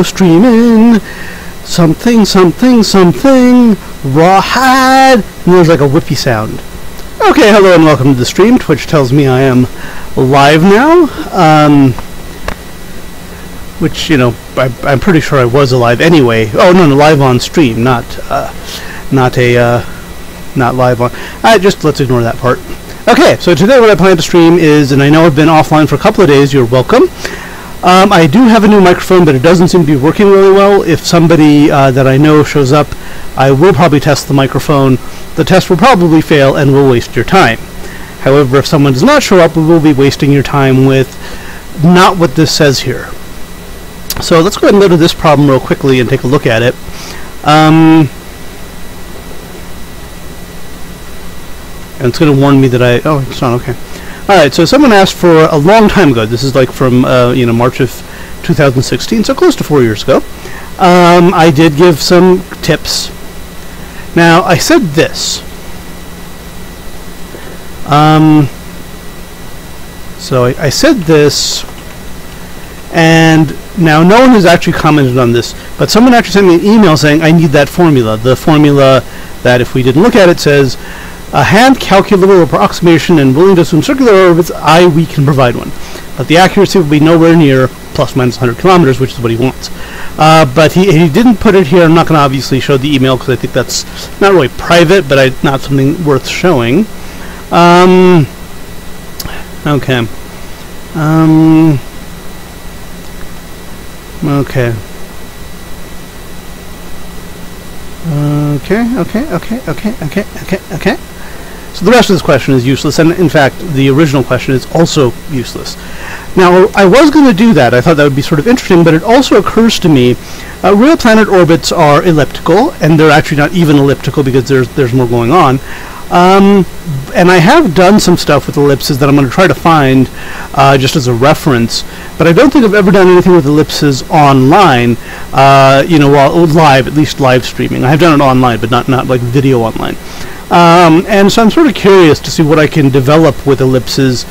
streaming. Something something something. Rawhide. And there's like a whippy sound. Okay hello and welcome to the stream. Twitch tells me i am live now. Um, which you know I, i'm pretty sure i was alive anyway. Oh no no live on stream not uh, not a uh, not live on. Uh, just let's ignore that part. Okay so today what i plan to stream is and i know i've been offline for a couple of days you're welcome um, I do have a new microphone, but it doesn't seem to be working really well. If somebody uh, that I know shows up, I will probably test the microphone. The test will probably fail and will waste your time. However, if someone does not show up, we will be wasting your time with not what this says here. So let's go ahead and go to this problem real quickly and take a look at it. Um, and it's going to warn me that I... Oh, it's not okay. All right, so someone asked for a long time ago. This is like from uh, you know March of 2016, so close to four years ago. Um, I did give some tips. Now I said this. Um, so I, I said this, and now no one has actually commented on this, but someone actually sent me an email saying I need that formula. The formula that, if we didn't look at it, says a hand calculable approximation and willing to assume circular orbits, I we can provide one. But the accuracy will be nowhere near plus minus 100 kilometers, which is what he wants. Uh, but he, he didn't put it here. I'm not going to obviously show the email because I think that's not really private, but I, not something worth showing. Um, okay. Um, okay. Okay, okay, okay, okay, okay, okay, okay. So the rest of this question is useless, and in fact, the original question is also useless. Now, I was going to do that. I thought that would be sort of interesting, but it also occurs to me, uh, real planet orbits are elliptical, and they're actually not even elliptical because there's there's more going on. Um, and I have done some stuff with ellipses that I'm going to try to find uh, just as a reference, but I don't think I've ever done anything with ellipses online, uh, you know, while live, at least live streaming. I have done it online, but not, not like video online. Um, and so I'm sort of curious to see what I can develop with ellipses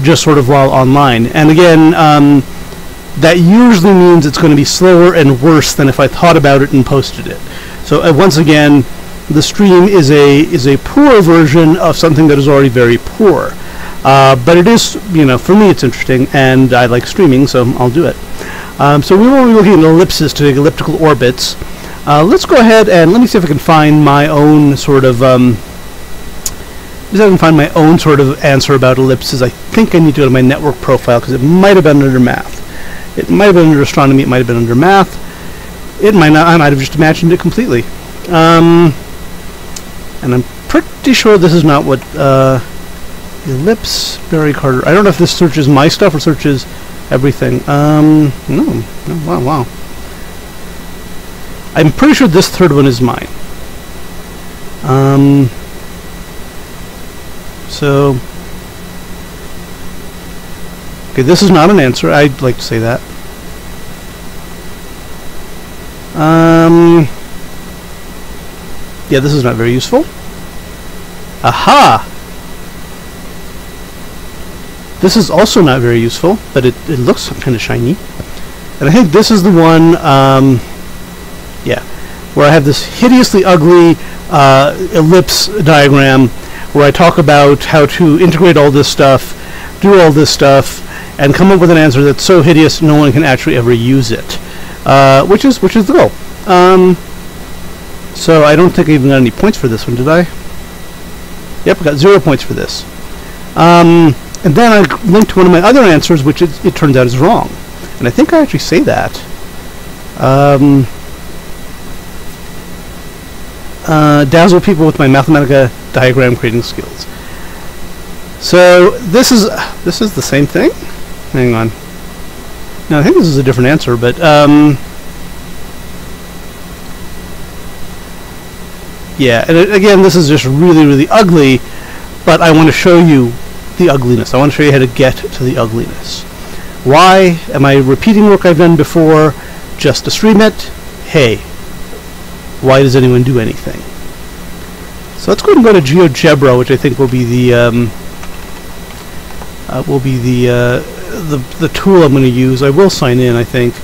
just sort of while online. And again, um, that usually means it's going to be slower and worse than if I thought about it and posted it. So uh, once again, the stream is a is a poor version of something that is already very poor. Uh, but it is, you know, for me it's interesting, and I like streaming, so I'll do it. Um, so we will be looking at ellipses to elliptical orbits. Uh, let's go ahead and let me see if I can find my own sort of um, if I can find my own sort of answer about ellipses. I think I need to go to my network profile because it might have been under math. It might have been under astronomy. It might have been under math. It might not. I might have just imagined it completely. Um, and I'm pretty sure this is not what uh, ellipse Barry Carter. I don't know if this searches my stuff or searches everything. Um, no, no, wow, wow. I'm pretty sure this third one is mine. Um, so, okay, this is not an answer. I'd like to say that. Um, yeah, this is not very useful. Aha! This is also not very useful, but it, it looks kind of shiny. And I think this is the one, um, where I have this hideously ugly uh, ellipse diagram where I talk about how to integrate all this stuff, do all this stuff, and come up with an answer that's so hideous no one can actually ever use it, uh, which is which is the goal. Um, so I don't think I even got any points for this one, did I? Yep, I got zero points for this. Um, and then I linked to one of my other answers, which it, it turns out is wrong. And I think I actually say that. Um, uh, dazzle people with my Mathematica diagram creating skills. So this is this is the same thing. Hang on. No, I think this is a different answer, but um, Yeah, and it, again, this is just really, really ugly, but I want to show you the ugliness. I want to show you how to get to the ugliness. Why am I repeating work I've done before just to stream it? Hey, why does anyone do anything? So let's go ahead and go to GeoGebra, which I think will be the um, uh, will be the uh, the the tool I'm going to use. I will sign in, I think.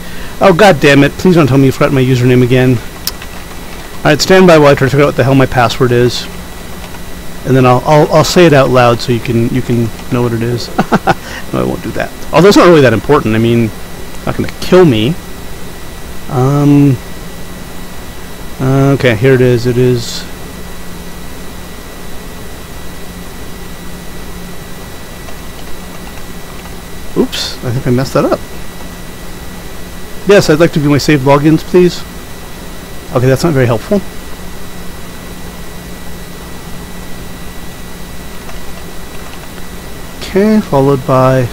Oh god damn it! Please don't tell me you forgot my username again. Alright, stand by while I try to figure out what the hell my password is. And then I'll, I'll, I'll say it out loud so you can you can know what it is. no, I won't do that. Although it's not really that important. I mean, not going to kill me. Um. Uh, okay, here it is. It is. Oops, I think I messed that up. Yes, I'd like to view my saved logins, please. Okay, that's not very helpful. Okay, followed by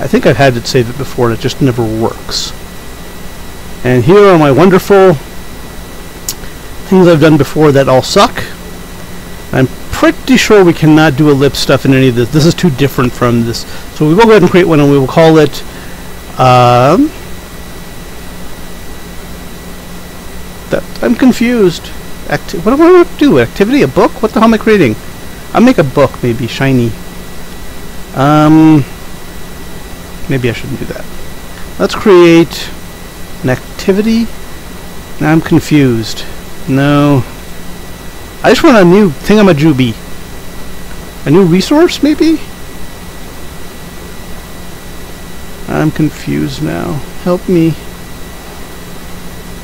I think I've had it save it before and it just never works. And here are my wonderful things I've done before that all suck. I'm pretty sure we cannot do ellipse stuff in any of this. This is too different from this. So we will go ahead and create one and we will call it um, that I'm confused. Acti what do I want to do? Activity? A book? What the hell am I creating? I'll make a book, maybe. Shiny. Um, maybe I shouldn't do that. Let's create an activity. Now I'm confused. No. I just want a new thingamajooby. A new resource, maybe? I'm confused now. Help me.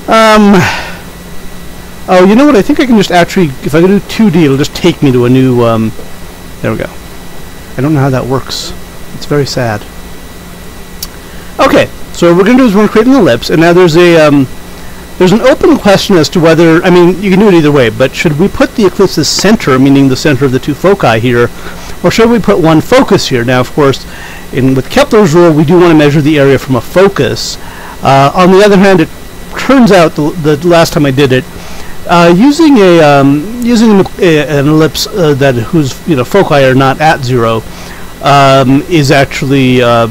Um. Oh, you know what? I think I can just actually, if I do 2D, it'll just take me to a new, um, there we go. I don't know how that works. It's very sad. Okay, so what we're going to do is we're going to create an ellipse, and now there's a, um, there's an open question as to whether, I mean, you can do it either way, but should we put the eclipse's center, meaning the center of the two foci here, or should we put one focus here? Now, of course, in with Kepler's rule, we do want to measure the area from a focus. Uh, on the other hand, it turns out the, the last time I did it, uh, using a um, using an, a, an ellipse uh, that whose you know foci are not at zero um, is actually uh,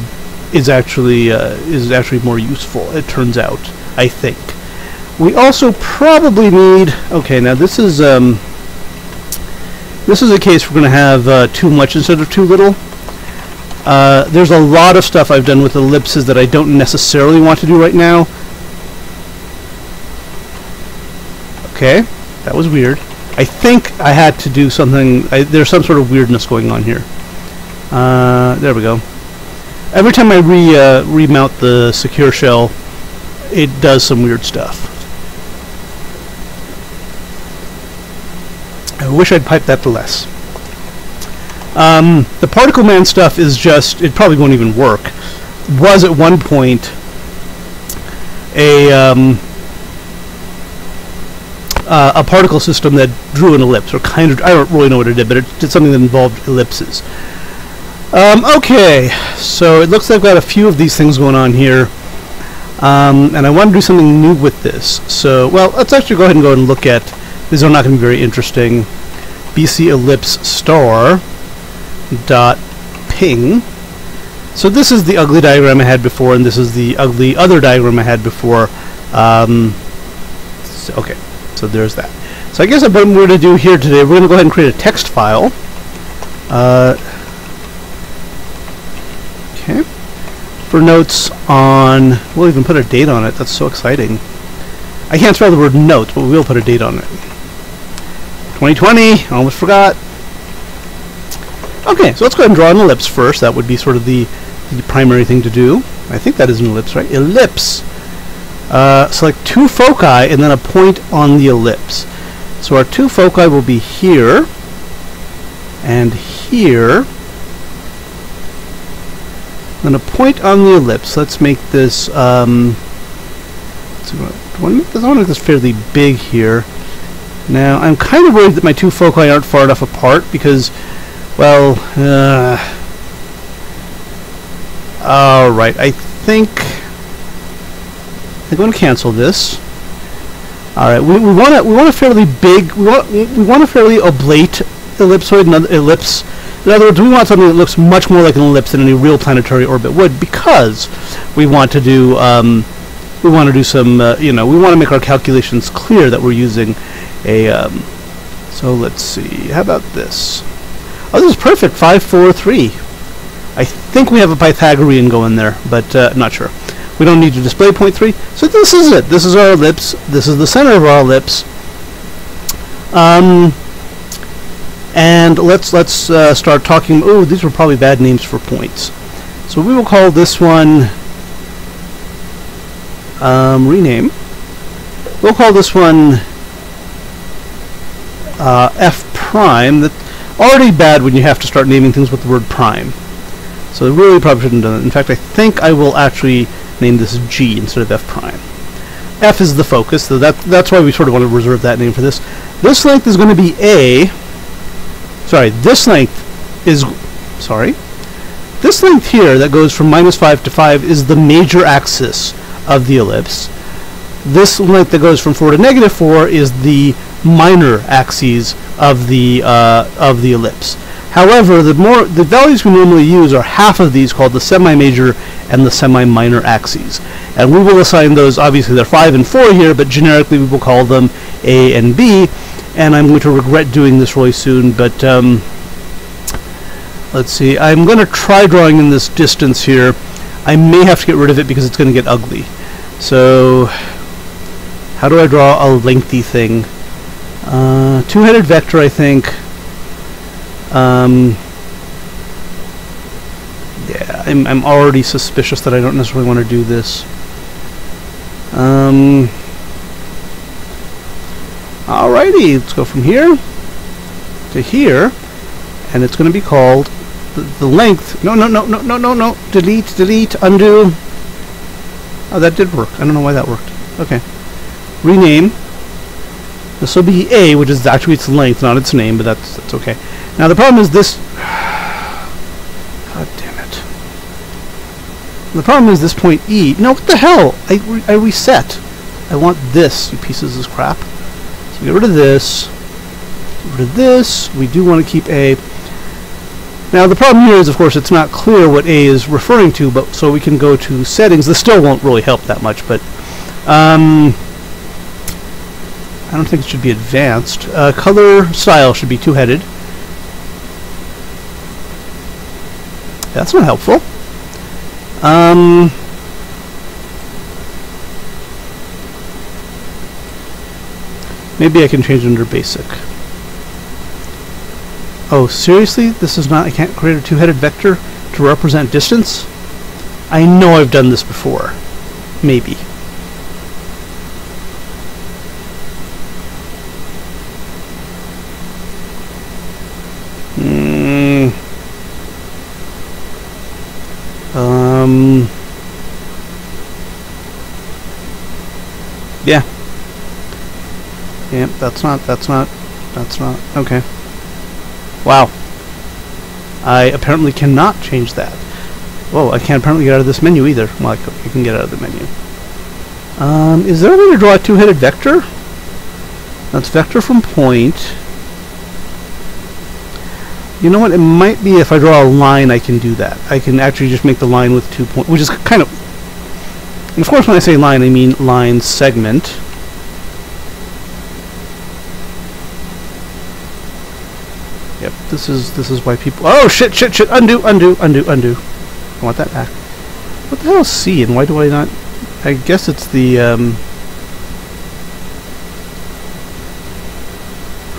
is actually uh, is actually more useful. It turns out, I think. We also probably need. Okay, now this is um, this is a case we're going to have uh, too much instead of too little. Uh, there's a lot of stuff I've done with ellipses that I don't necessarily want to do right now. Okay, that was weird. I think I had to do something, I, there's some sort of weirdness going on here. Uh, there we go. Every time I re, uh, remount the secure shell, it does some weird stuff. I wish I'd piped that to less. Um, the particle man stuff is just, it probably won't even work. Was at one point a, um, uh, a particle system that drew an ellipse, or kind of, I don't really know what it did, but it did something that involved ellipses. Um, okay, so it looks like I've got a few of these things going on here. Um, and I want to do something new with this. So, well, let's actually go ahead and go and look at, these are not going to be very interesting, BC ellipse star dot ping. So this is the ugly diagram I had before, and this is the ugly other diagram I had before. Um, so, okay, so there's that. So I guess what we're going to do here today, we're going to go ahead and create a text file. Uh, okay. For notes on, we'll even put a date on it. That's so exciting. I can't spell the word notes, but we will put a date on it. 2020, almost forgot. Okay, so let's go ahead and draw an ellipse first. That would be sort of the, the primary thing to do. I think that is an ellipse, right? Ellipse. Uh, select two foci and then a point on the ellipse. So our two foci will be here and here. Then a point on the ellipse. Let's make this. Um, I want to make this. I want to make this fairly big here. Now I'm kind of worried that my two foci aren't far enough apart because, well, uh, all right. I think I'm going to cancel this. All right, we, we want a we want a fairly big we want we want a fairly oblate ellipsoid an ellipse. In other words, we want something that looks much more like an ellipse than any real planetary orbit would, because we want to do um, we want to do some uh, you know we want to make our calculations clear that we're using a. Um, so let's see. How about this? Oh, this is perfect. Five, four, three. I think we have a Pythagorean going there, but uh, not sure. We don't need to display point 3. So this is it. This is our ellipse. This is the center of our ellipse. Um, and let's let's uh, start talking. Oh, these were probably bad names for points. So we will call this one um, rename. We'll call this one uh, f prime. That's already bad when you have to start naming things with the word prime. So really probably shouldn't have done it. In fact, I think I will actually name this G instead of f prime. F is the focus, so that, that's why we sort of want to reserve that name for this. This length is going to be A. Sorry, this length is... Sorry. This length here that goes from minus 5 to 5 is the major axis of the ellipse. This length that goes from 4 to negative 4 is the minor axes of the uh, of the ellipse. However, the more the values we normally use are half of these called the semi-major and the semi-minor axes. And we will assign those, obviously they're 5 and 4 here, but generically we will call them A and B. And I'm going to regret doing this really soon, but um, let's see. I'm going to try drawing in this distance here. I may have to get rid of it because it's going to get ugly. So, how do I draw a lengthy thing? Uh, two-headed vector, I think. Um, yeah, I'm, I'm already suspicious that I don't necessarily want to do this. Um, alrighty, let's go from here to here, and it's going to be called the, the length. No, no, no, no, no, no, no. Delete, delete, undo. Oh, that did work. I don't know why that worked. Okay. Rename. This will be A, which is actually its length, not its name, but that's that's okay. Now the problem is this. God damn it. The problem is this point E. No, what the hell? I, re I reset. I want this, you pieces of crap. So get rid of this. Get rid of this. We do want to keep A. Now the problem here is, of course, it's not clear what A is referring to, but so we can go to settings. This still won't really help that much, but um, I don't think it should be advanced. Uh, color style should be two-headed. That's not helpful. Um, maybe I can change it under basic. Oh, seriously? This is not, I can't create a two-headed vector to represent distance? I know I've done this before. Maybe. Um, yeah. Yep, that's not, that's not, that's not, okay. Wow. I apparently cannot change that. Whoa, I can't apparently get out of this menu either. Well, I, can get out of the menu. Um, is there a way to draw a two-headed vector? That's vector from point. You know what? It might be if I draw a line, I can do that. I can actually just make the line with two points, which is kind of... Of course, when I say line, I mean line segment. Yep, this is this is why people... Oh, shit, shit, shit! Undo, undo, undo, undo. I want that back. What the hell is C, and why do I not... I guess it's the... Um,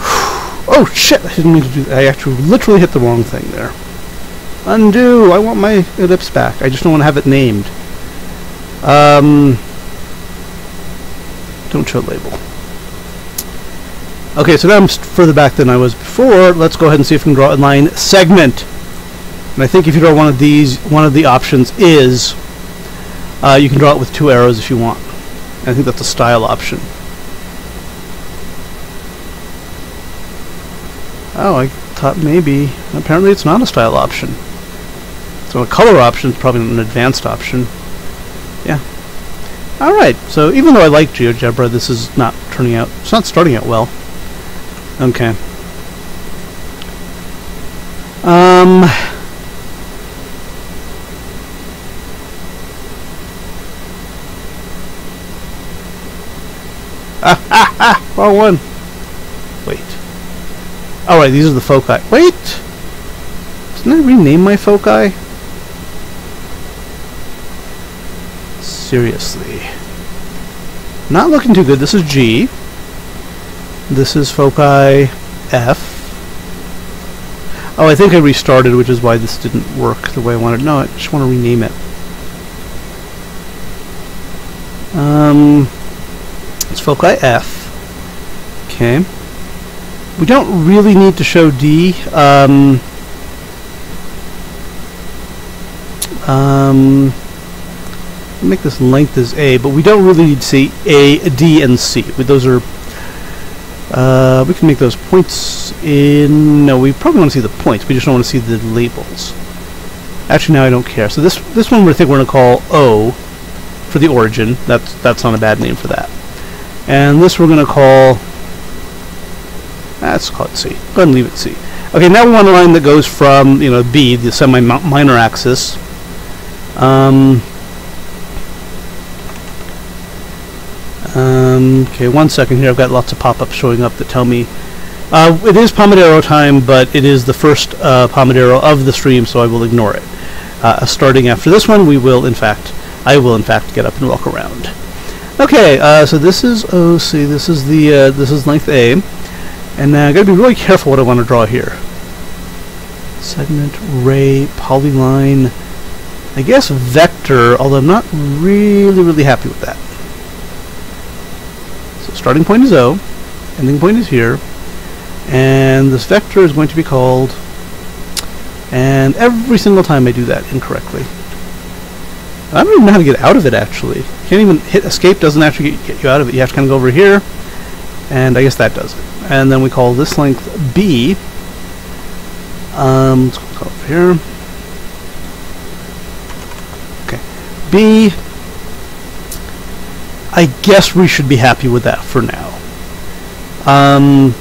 Oh shit! I didn't mean to do that. I actually literally hit the wrong thing there. Undo! I want my ellipse back. I just don't want to have it named. Um, don't show label. Okay, so now I'm further back than I was before. Let's go ahead and see if we can draw a line segment. And I think if you draw one of these, one of the options is uh, you can draw it with two arrows if you want. I think that's a style option. Oh, I thought maybe. Apparently it's not a style option. So a color option is probably an advanced option. Yeah. Alright, so even though I like GeoGebra, this is not turning out, it's not starting out well. Okay. Um. Ah, ah, ah! Wrong one. Wait. All right, these are the foci. Wait. Didn't I rename my foci? Seriously. Not looking too good. This is G. This is foci F. Oh, I think I restarted, which is why this didn't work the way I wanted. No, I just want to rename it. Um, it's foci F. Okay. We don't really need to show D. Um, um, make this length as A, but we don't really need to see A, D, and C. Those are uh, we can make those points in... No, we probably want to see the points. We just don't want to see the labels. Actually, now I don't care. So this this one we think we're going to call O for the origin. That's that's not a bad name for that. And this we're going to call... Let's call it C. Go ahead and leave it C. Okay, now we want a line that goes from, you know, B, the semi-minor axis. Um, Um, okay, one second here. I've got lots of pop-ups showing up that tell me uh, it is Pomodoro time, but it is the first uh, Pomodoro of the stream, so I will ignore it. Uh, starting after this one, we will, in fact, I will, in fact, get up and walk around. Okay, uh, so this is oh, see, This is the uh, this is length A, and uh, I got to be really careful what I want to draw here. Segment, ray, polyline. I guess vector, although I'm not really, really happy with that starting point is O, ending point is here, and this vector is going to be called, and every single time I do that incorrectly. I don't even know how to get out of it actually. You can't even hit escape doesn't actually get, you out of it. You have to kind of go over here, and I guess that does it. And then we call this length B. Um, let's over here. Okay, B I guess we should be happy with that for now. Um,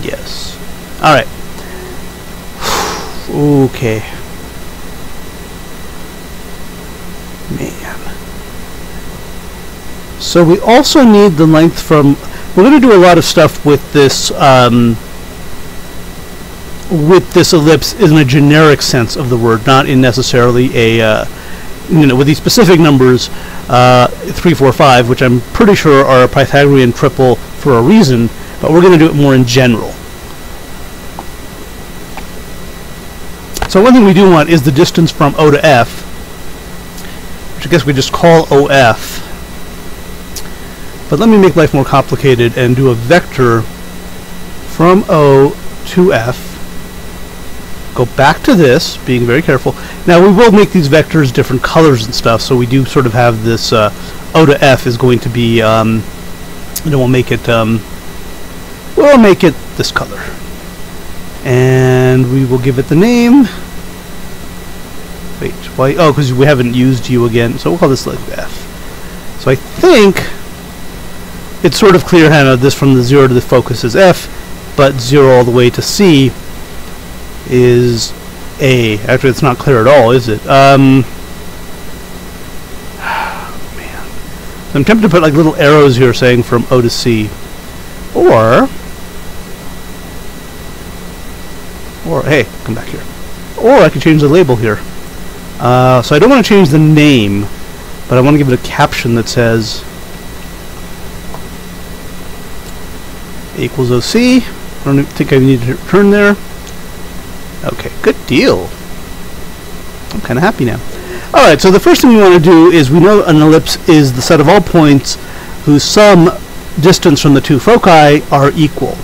yes. Alright. okay. Man. So we also need the length from... We're going to do a lot of stuff with this... Um, with this ellipse in a generic sense of the word, not in necessarily a uh, you know, with these specific numbers, uh, 3, 4, 5, which I'm pretty sure are a Pythagorean triple for a reason, but we're going to do it more in general. So one thing we do want is the distance from O to F, which I guess we just call OF. But let me make life more complicated and do a vector from O to F go back to this, being very careful. Now we will make these vectors different colors and stuff, so we do sort of have this uh, O to F is going to be, um, and we'll make it, um, we'll make it this color. And we will give it the name. Wait, why? Oh, because we haven't used you again, so we'll call this like F. So I think it's sort of clear how this from the 0 to the focus is F, but 0 all the way to C is A. Actually, it's not clear at all, is it? Um, man. I'm tempted to put like little arrows here saying from O to C. Or, or, hey, come back here. Or I could change the label here. Uh, so I don't want to change the name, but I want to give it a caption that says equals OC. I don't think I need to return there. Okay, good deal. I'm kind of happy now. Alright, so the first thing we want to do is we know an ellipse is the set of all points whose sum distance from the two foci are equal.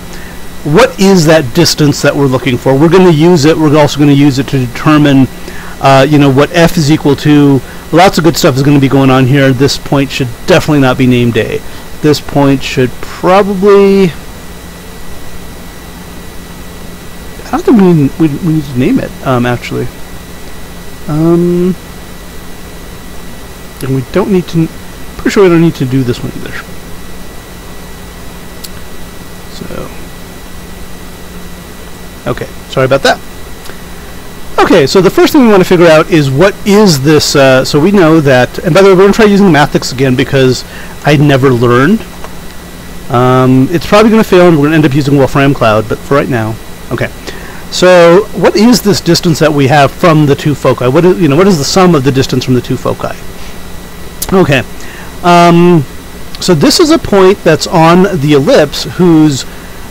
What is that distance that we're looking for? We're going to use it. We're also going to use it to determine, uh, you know, what f is equal to. Lots of good stuff is going to be going on here. This point should definitely not be named A. This point should probably I don't think we need, we, we need to name it, um, actually. Um, and we don't need to, pretty sure we don't need to do this one either. So, okay, sorry about that. Okay, so the first thing we want to figure out is what is this, uh, so we know that, and by the way, we're going to try using Mathics again because I never learned. Um, it's probably going to fail and we're going to end up using Wolfram Cloud, but for right now, okay. So what is this distance that we have from the two foci? What is, you know, what is the sum of the distance from the two foci? Okay. Um, so this is a point that's on the ellipse whose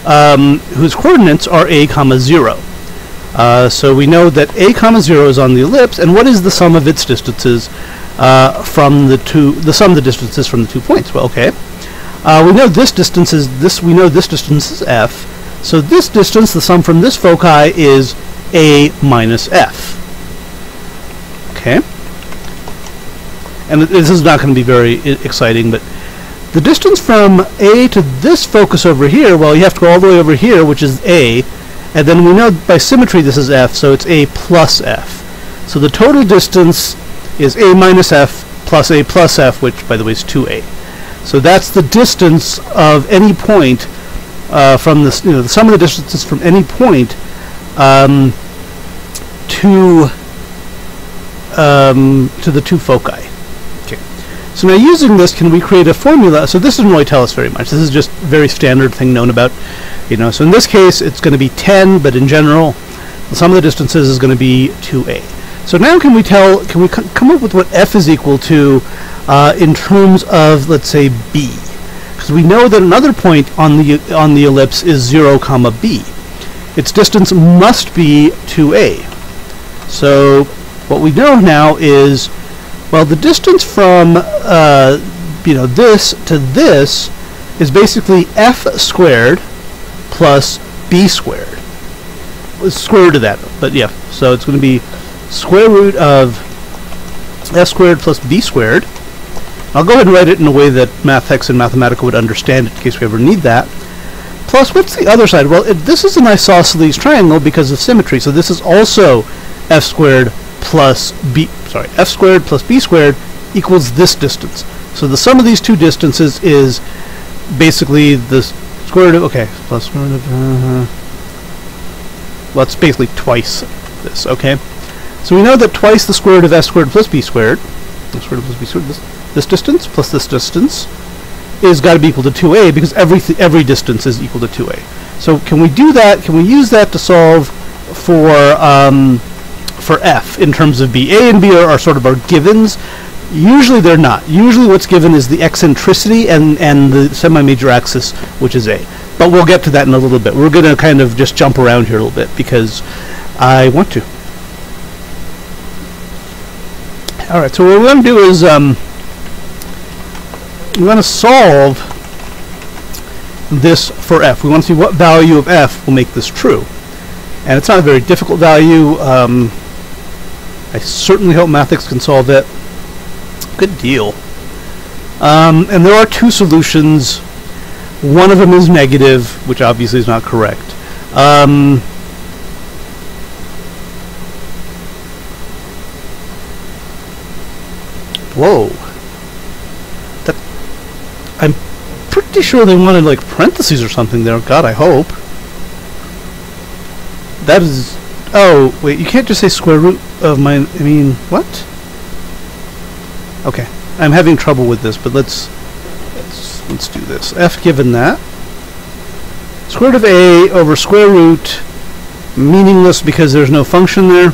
um, whose coordinates are a comma 0. Uh, so we know that a comma 0 is on the ellipse, and what is the sum of its distances uh, from the two, the sum of the distances from the two points? Well, okay. Uh, we know this distance is this, we know this distance is f, so this distance, the sum from this foci, is a minus f. Okay. And this is not going to be very exciting, but the distance from A to this focus over here, well, you have to go all the way over here, which is A, and then we know by symmetry this is F, so it's A plus F. So the total distance is A minus F plus A plus F, which, by the way, is 2A. So that's the distance of any point uh, from the, you know, the sum of the distances from any point um, to um, to the two foci. So now using this, can we create a formula? So this doesn't really tell us very much. This is just a very standard thing known about, you know. So in this case, it's going to be 10, but in general, the sum of the distances is going to be 2a. So now can we tell, can we come up with what f is equal to uh, in terms of, let's say, b? Because we know that another point on the, on the ellipse is 0, comma b. Its distance must be 2a. So what we know now is well, the distance from uh, you know this to this is basically f squared plus b squared. Square root of that, but yeah. So it's going to be square root of f squared plus b squared. I'll go ahead and write it in a way that Mathics and Mathematica would understand it in case we ever need that. Plus, what's the other side? Well, it, this is an isosceles triangle because of symmetry, so this is also f squared plus b, sorry, f squared plus b squared equals this distance. So the sum of these two distances is basically the square root of, okay, plus square root of, uh, well, it's basically twice this, okay? So we know that twice the square root of f squared plus b squared, square root plus b squared, this, this distance plus this distance, is got to be equal to 2a because every every distance is equal to 2a. So can we do that? Can we use that to solve for um, for f in terms of b. A and b are, are sort of our givens. Usually they're not. Usually what's given is the eccentricity and, and the semi-major axis, which is a. But we'll get to that in a little bit. We're going to kind of just jump around here a little bit because I want to. Alright, so what we're going to do is um, we're going to solve this for f. We want to see what value of f will make this true. And it's not a very difficult value. Um, I certainly hope Mathics can solve it. Good deal. Um, and there are two solutions. One of them is negative, which obviously is not correct. Um, whoa. That I'm pretty sure they wanted like parentheses or something there. God, I hope. That is Oh, wait, you can't just say square root of my, I mean, what? Okay, I'm having trouble with this, but let's, let's, let's do this. f given that. Square root of a over square root, meaningless because there's no function there.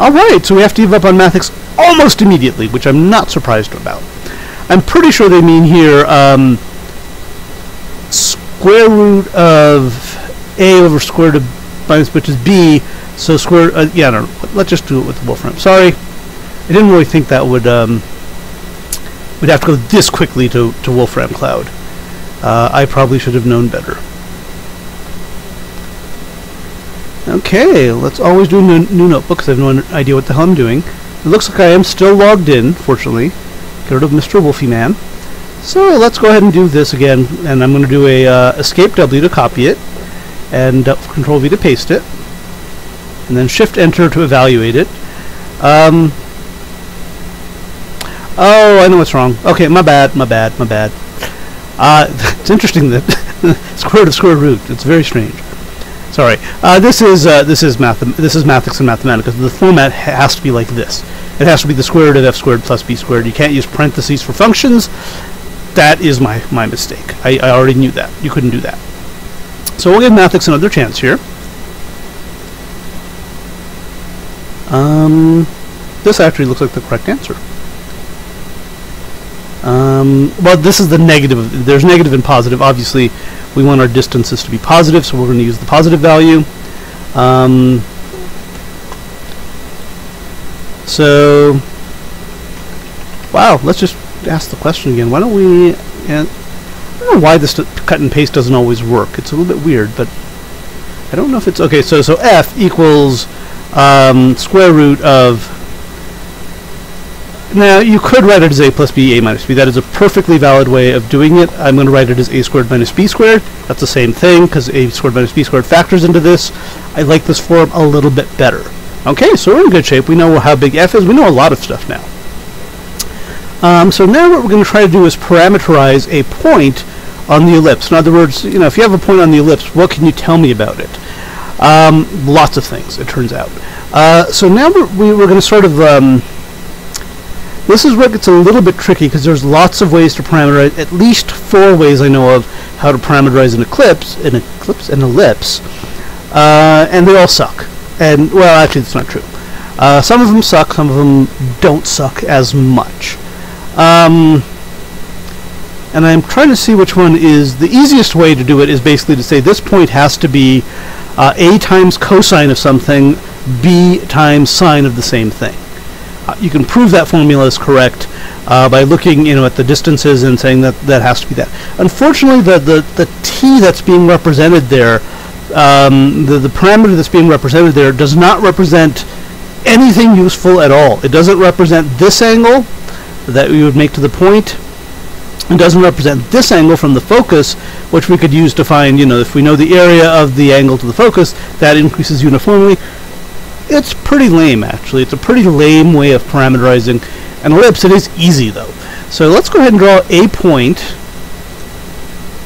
Alright, so we have to give up on Mathics almost immediately, which I'm not surprised about. I'm pretty sure they mean here um, square root of a over square root of minus which is b so square, uh, yeah, let's just do it with the Wolfram. Sorry, I didn't really think that would, um, we'd have to go this quickly to, to Wolfram Cloud. Uh, I probably should have known better. Okay, let's always do a new, new notebook because I have no idea what the hell I'm doing. It looks like I am still logged in, fortunately. Get rid of Mr. Wolfie Man. So let's go ahead and do this again, and I'm going to do a uh, Escape W to copy it, and uh, Control V to paste it and then Shift Enter to evaluate it. Um, oh, I know what's wrong. Okay, my bad, my bad, my bad. Uh, it's interesting that square root of square root. It's very strange. Sorry. Uh, this is uh, this is math. This is mathematics and mathematics. The format has to be like this. It has to be the square root of f squared plus b squared. You can't use parentheses for functions. That is my my mistake. I, I already knew that. You couldn't do that. So we'll give Mathics another chance here. Um, this actually looks like the correct answer. Um, well, this is the negative. There's negative and positive. Obviously, we want our distances to be positive, so we're going to use the positive value. Um, so, wow, let's just ask the question again. Why don't we... Uh, I don't know why this cut and paste doesn't always work. It's a little bit weird, but I don't know if it's... Okay, so, so f equals um, square root of now, you could write it as a plus b, a minus b. That is a perfectly valid way of doing it. I'm going to write it as a squared minus b squared. That's the same thing, because a squared minus b squared factors into this. I like this form a little bit better. Okay, so we're in good shape. We know how big f is. We know a lot of stuff now. Um, so now what we're going to try to do is parameterize a point on the ellipse. In other words, you know, if you have a point on the ellipse, what can you tell me about it? Um, lots of things, it turns out. Uh, so now we're, we, going to sort of... Um, this is where it gets a little bit tricky because there's lots of ways to parameterize, at least four ways I know of how to parameterize an eclipse, an eclipse, an ellipse, uh, and they all suck. And, well, actually, that's not true. Uh, some of them suck, some of them don't suck as much. Um, and I'm trying to see which one is the easiest way to do it is basically to say this point has to be uh, a times cosine of something, b times sine of the same thing. Uh, you can prove that formula is correct uh, by looking you know at the distances and saying that that has to be that. Unfortunately, the the, the t that's being represented there, um, the the parameter that's being represented there does not represent anything useful at all. It doesn't represent this angle that we would make to the point. It doesn't represent this angle from the focus, which we could use to find, you know, if we know the area of the angle to the focus, that increases uniformly. It's pretty lame, actually. It's a pretty lame way of parameterizing an ellipse. It is easy, though. So let's go ahead and draw a point.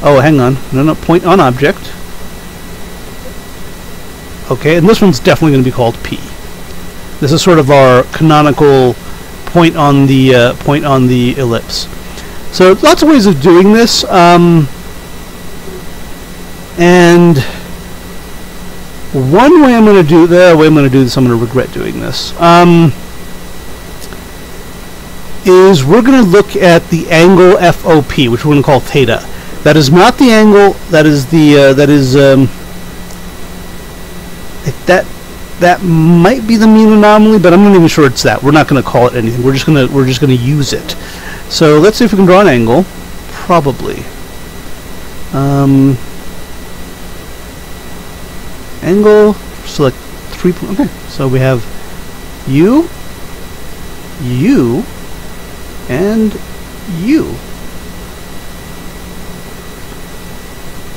Oh, hang on. No, no, point on object. Okay, and this one's definitely going to be called P. This is sort of our canonical point on the uh, point on the ellipse. So lots of ways of doing this, um, and one way I'm going to do the way I'm going to do this, I'm going to regret doing this. Um, is we're going to look at the angle FOP, which we're going to call theta. That is not the angle. That is the uh, that is um, that that might be the mean anomaly, but I'm not even sure it's that. We're not going to call it anything. We're just going to we're just going to use it. So let's see if we can draw an angle. Probably. Um, angle, select three, okay, so we have U, U, and U.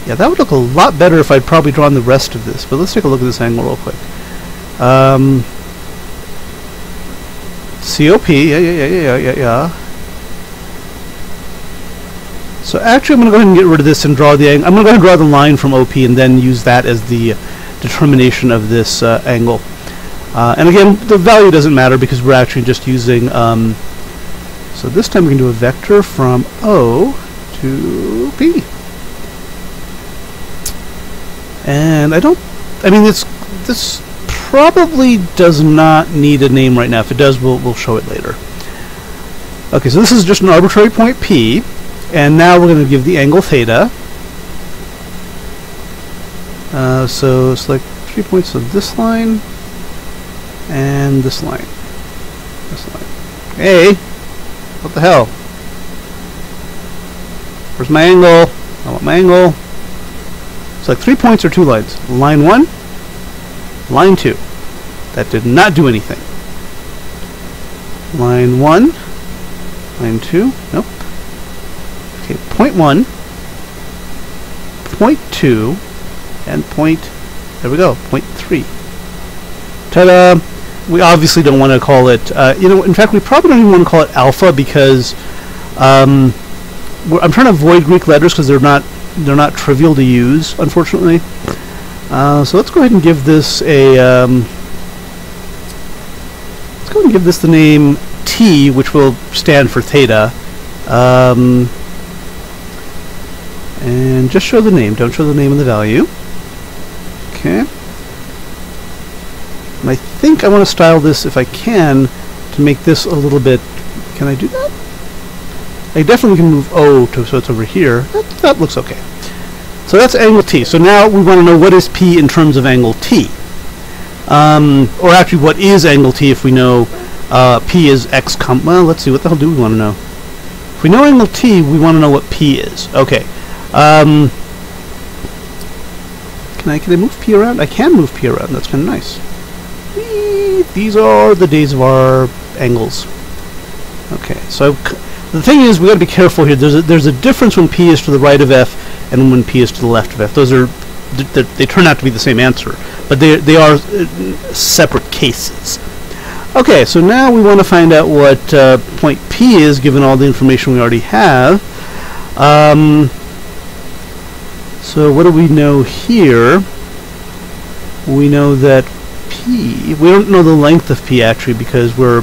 Yeah, that would look a lot better if I'd probably drawn the rest of this, but let's take a look at this angle real quick. Um, COP, yeah, yeah, yeah, yeah, yeah, yeah. So actually I'm going to go ahead and get rid of this and draw the angle. I'm going to go ahead and draw the line from OP and then use that as the determination of this uh, angle. Uh, and again, the value doesn't matter because we're actually just using, um, so this time we can do a vector from O to P. And I don't, I mean, it's, this probably does not need a name right now. If it does, we'll, we'll show it later. Okay, so this is just an arbitrary point P, and now we're going to give the angle theta. Uh, so select three points of this line and this line. This line. Hey! What the hell? Where's my angle? I want my angle. Select three points or two lines. Line one, line two. That did not do anything. Line one, line two, nope. Okay, point one, point two, and point, there we go, point three. Ta-da! We obviously don't want to call it, uh, you know, in fact, we probably don't even want to call it alpha because um, I'm trying to avoid Greek letters because they're not they're not trivial to use, unfortunately. Uh, so let's go ahead and give this a um, let's go ahead and give this the name T, which will stand for theta. Um, and just show the name, don't show the name and the value. Okay. And I think I want to style this, if I can, to make this a little bit... Can I do that? I definitely can move O to, so it's over here. That, that looks okay. So that's angle T. So now we want to know what is P in terms of angle T. Um, or actually, what is angle T if we know uh, P is X com... Well, let's see. What the hell do we want to know? If we know angle T, we want to know what P is. Okay. Um, can I, can I move P around? I can move P around. That's kind of nice. Whee! These are the days of our angles. Okay, so the thing is, we got to be careful here. There's a, there's a difference when P is to the right of F and when P is to the left of F. Those are they turn out to be the same answer, but they they are uh, separate cases. Okay, so now we want to find out what uh, point P is, given all the information we already have. Um, so what do we know here? We know that P, we don't know the length of P actually because we're,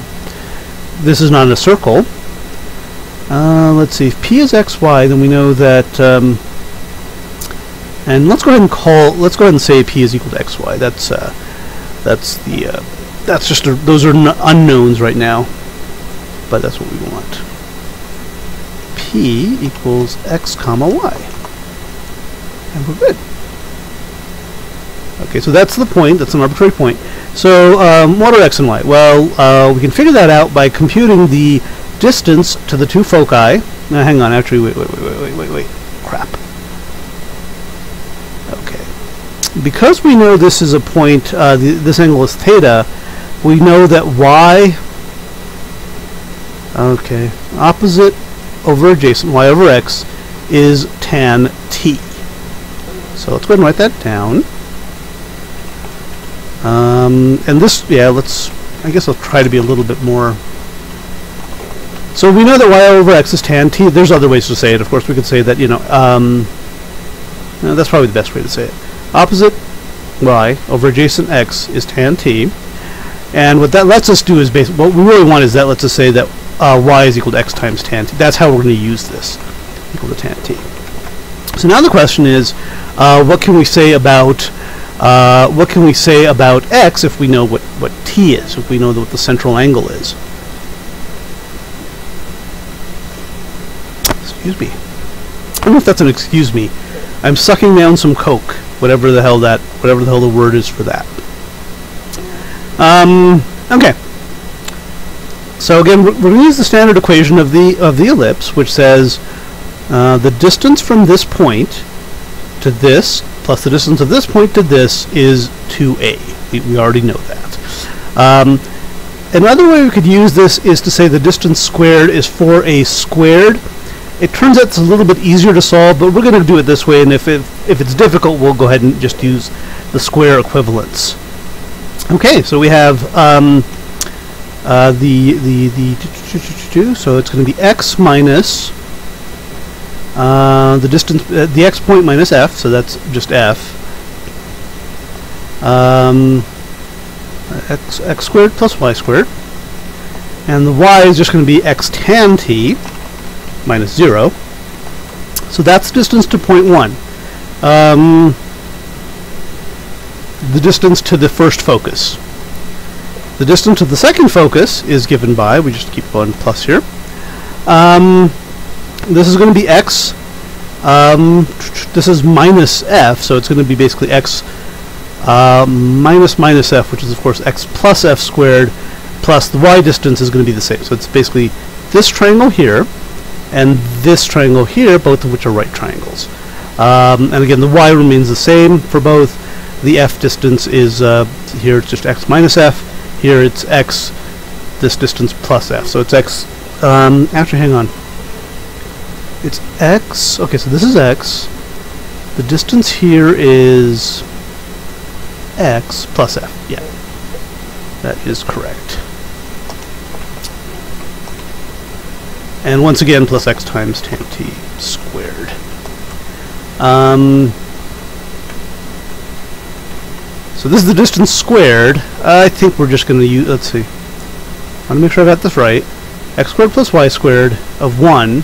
this is not a circle. Uh, let's see, if P is XY, then we know that, um, and let's go ahead and call, let's go ahead and say P is equal to XY. That's, uh, that's the, uh, that's just, a, those are unknowns right now, but that's what we want. P equals X comma Y and we're good. Okay, so that's the point. That's an arbitrary point. So um, what are x and y? Well, uh, we can figure that out by computing the distance to the two foci. Now, hang on. Actually, wait, wait, wait, wait, wait, wait, wait. Crap. Okay. Because we know this is a point, uh, this angle is theta, we know that y, okay, opposite over adjacent, y over x, is tan t. So let's go ahead and write that down. Um, and this, yeah, let's, I guess I'll try to be a little bit more. So we know that y over x is tan t. There's other ways to say it. Of course, we could say that, you know, um, no, that's probably the best way to say it. Opposite y over adjacent x is tan t. And what that lets us do is basically, what we really want is that lets us say that uh, y is equal to x times tan t. That's how we're going to use this, equal to tan t. So now the question is, uh, what can we say about uh, what can we say about x if we know what, what t is, if we know what the central angle is? Excuse me. I don't know if that's an excuse me. I'm sucking down some coke, whatever the hell that, whatever the hell the word is for that. Um, okay. So again, we're going to use the standard equation of the of the ellipse, which says uh, the distance from this point to this plus the distance of this point to this is 2a. We, we already know that. Um, another way we could use this is to say the distance squared is 4a squared. It turns out it's a little bit easier to solve, but we're going to do it this way, and if, it, if it's difficult, we'll go ahead and just use the square equivalence. Okay, so we have um, uh, the, the, the, so it's going to be x minus uh, the distance, uh, the x point minus f, so that's just f. Um, x, x squared plus y squared. And the y is just going to be x tan t minus 0. So that's distance to point 1. Um, the distance to the first focus. The distance to the second focus is given by, we just keep going plus here, um, this is going to be x. Um, this is minus f, so it's going to be basically x uh, minus minus f, which is of course x plus f squared, plus the y distance is going to be the same. So it's basically this triangle here and this triangle here, both of which are right triangles. Um, and again, the y remains the same for both. The f distance is uh, here it's just x minus f. Here it's x, this distance plus f. So it's x. Um, actually, hang on it's x. Okay, so this is x. The distance here is x plus f. Yeah, that is correct. And once again, plus x times tan t squared. Um, so this is the distance squared. I think we're just going to use, let's see. I want to make sure I got this right. x squared plus y squared of 1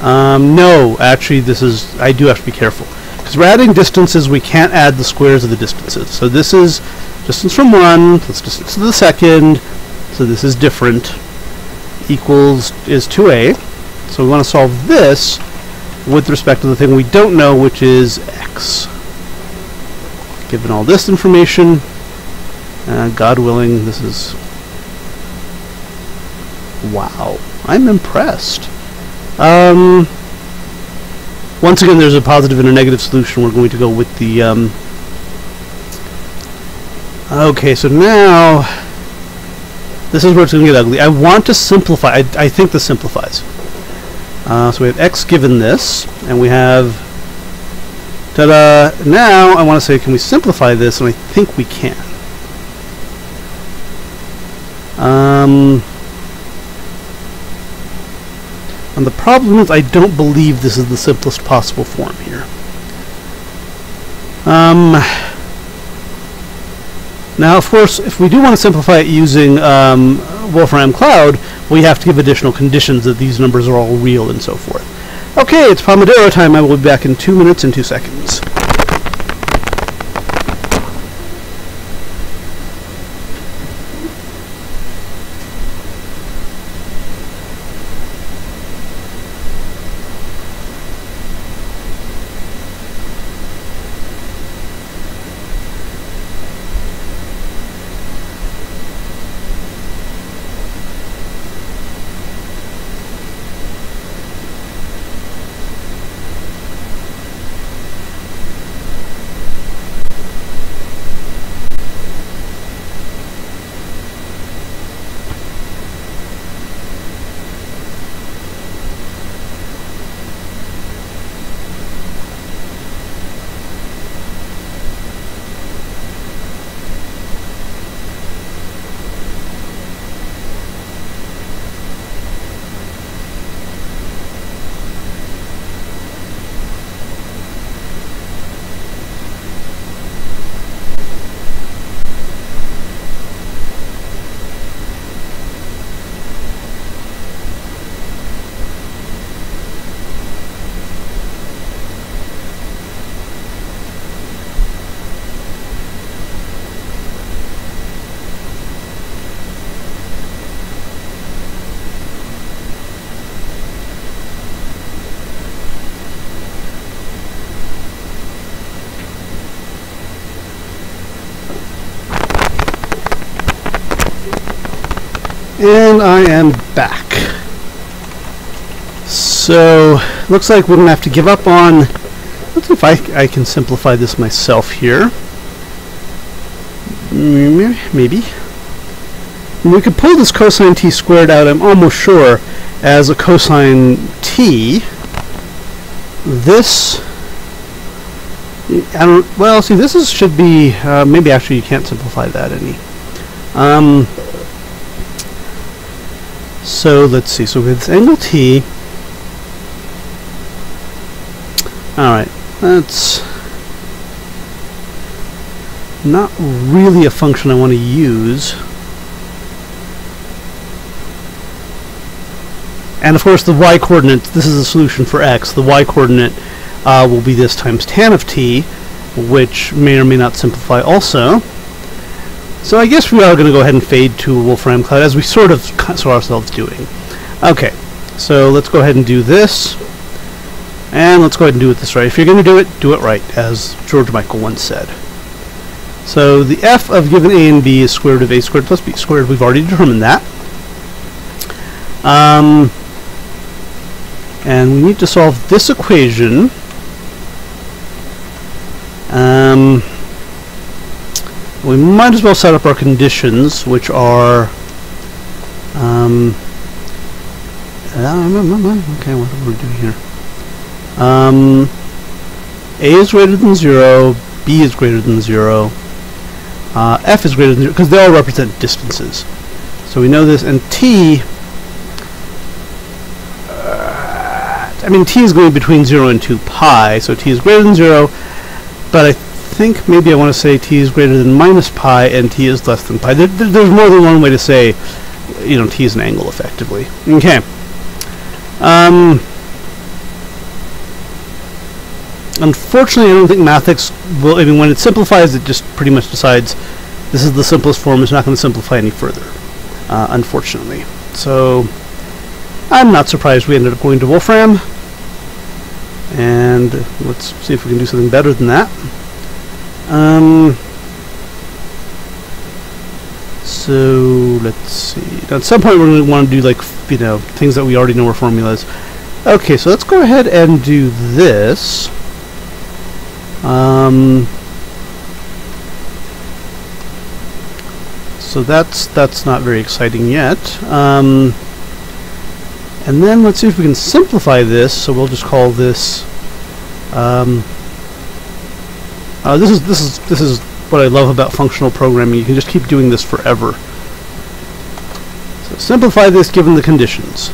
um, no, actually, this is, I do have to be careful. Because we're adding distances, we can't add the squares of the distances. So this is distance from 1 plus distance to the second, so this is different, equals is 2a. So we want to solve this with respect to the thing we don't know, which is x. Given all this information, uh, God willing, this is... Wow. I'm impressed. Um, once again, there's a positive and a negative solution. We're going to go with the... Um, okay, so now... This is where it's going to get ugly. I want to simplify. I, I think this simplifies. Uh, so we have x given this, and we have... Ta-da! Now, I want to say, can we simplify this? And I think we can. Um... And the problem is I don't believe this is the simplest possible form here. Um, now, of course, if we do want to simplify it using um, Wolfram Cloud, we have to give additional conditions that these numbers are all real and so forth. Okay, it's Pomodoro time. I will be back in two minutes and two seconds. And I am back. So, looks like we're going to have to give up on... Let's see if I, I can simplify this myself here. Maybe. We could pull this cosine t squared out, I'm almost sure, as a cosine t. This... I don't... Well, see, this is, should be... Uh, maybe actually you can't simplify that any. Um, so let's see. So with angle t, all right, that's not really a function I want to use. And of course the y-coordinate, this is a solution for x, the y-coordinate uh, will be this times tan of t, which may or may not simplify also. So I guess we are going to go ahead and fade to Wolfram Cloud, as we sort of saw ourselves doing. Okay, so let's go ahead and do this. And let's go ahead and do it this right. If you're going to do it, do it right, as George Michael once said. So the f of given a and b is square root of a squared plus b squared. We've already determined that. Um, and we need to solve this equation. Um, we might as well set up our conditions, which are um, okay, what are we doing here? Um, A is greater than 0, B is greater than 0, uh, F is greater than 0, because they all represent distances. So we know this, and T, uh, I mean, T is going between 0 and 2 pi, so T is greater than 0, but I think maybe I want to say t is greater than minus pi and t is less than pi. There, there, there's more than one way to say, you know, t is an angle effectively. Okay. Um, unfortunately, I don't think Mathics will, I mean, when it simplifies, it just pretty much decides this is the simplest form. It's not going to simplify any further, uh, unfortunately. So I'm not surprised we ended up going to Wolfram. And let's see if we can do something better than that. Um, so let's see. At some point we're going to want to do like, you know, things that we already know are formulas. Okay, so let's go ahead and do this. Um, so that's that's not very exciting yet. Um, and then let's see if we can simplify this. So we'll just call this. Um, uh, this is this is this is what I love about functional programming. You can just keep doing this forever. So simplify this given the conditions.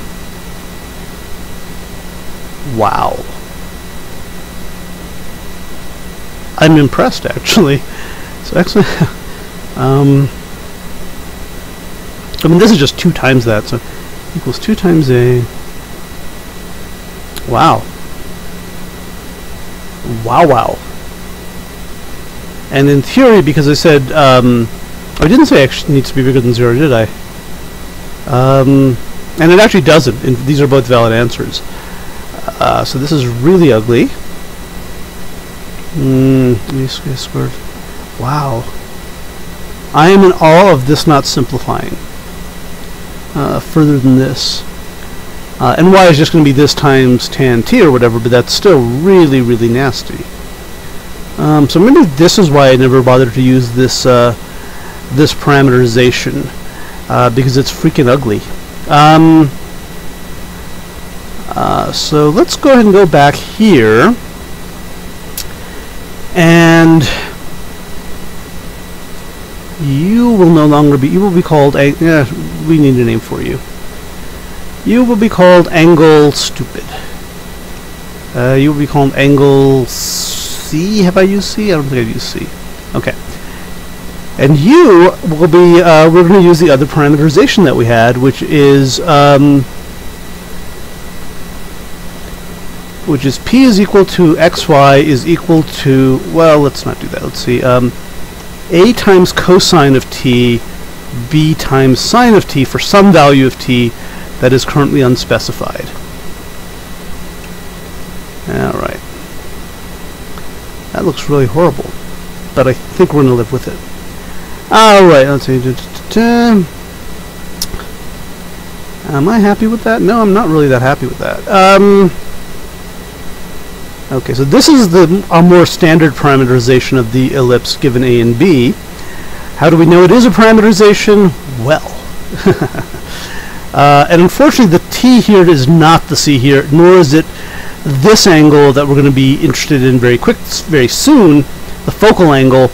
Wow. I'm impressed actually. So actually, um, I mean, this is just two times that, so equals two times a. Wow. Wow, wow. And in theory, because I said, um, I didn't say it needs to be bigger than zero, did I? Um, and it actually doesn't. And these are both valid answers. Uh, so this is really ugly. Mm. Wow. I am in awe of this not simplifying uh, further than this. Uh, and y is just going to be this times tan t or whatever, but that's still really, really nasty. Um, so maybe this is why I never bothered to use this uh, this parameterization uh, because it's freaking ugly. Um, uh, so let's go ahead and go back here and you will no longer be, you will be called, yeah, we need a name for you. You will be called Angle Stupid. Uh, you will be called Angle C. Have I used C? I don't think I've used C. Okay. And U will be, uh, we're going to use the other parameterization that we had, which is, um, which is p is equal to xy is equal to, well, let's not do that. Let's see. Um, a times cosine of t, b times sine of t for some value of t that is currently unspecified. Alright. That looks really horrible, but I think we're going to live with it. Alright, let's see. Am I happy with that? No, I'm not really that happy with that. Um, Okay, so this is the a more standard parameterization of the ellipse given a and b. How do we know it is a parameterization? Well, uh, and unfortunately the t here is not the c here, nor is it this angle that we're going to be interested in very quick, very soon, the focal angle.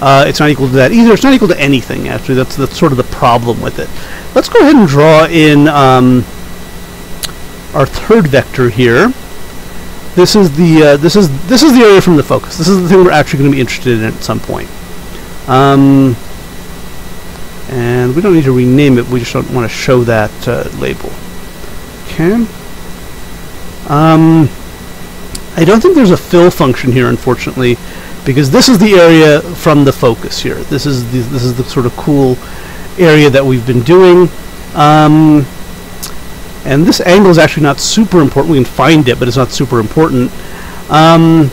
Uh, it's not equal to that either. It's not equal to anything, actually. That's, that's sort of the problem with it. Let's go ahead and draw in um, our third vector here. This is the uh, this is this is the area from the focus. This is the thing we're actually going to be interested in at some point. Um, and we don't need to rename it. We just don't want to show that uh, label. Okay. Um, I don't think there's a fill function here, unfortunately, because this is the area from the focus here. This is the this is the sort of cool area that we've been doing. Um, and this angle is actually not super important. We can find it, but it's not super important. Um,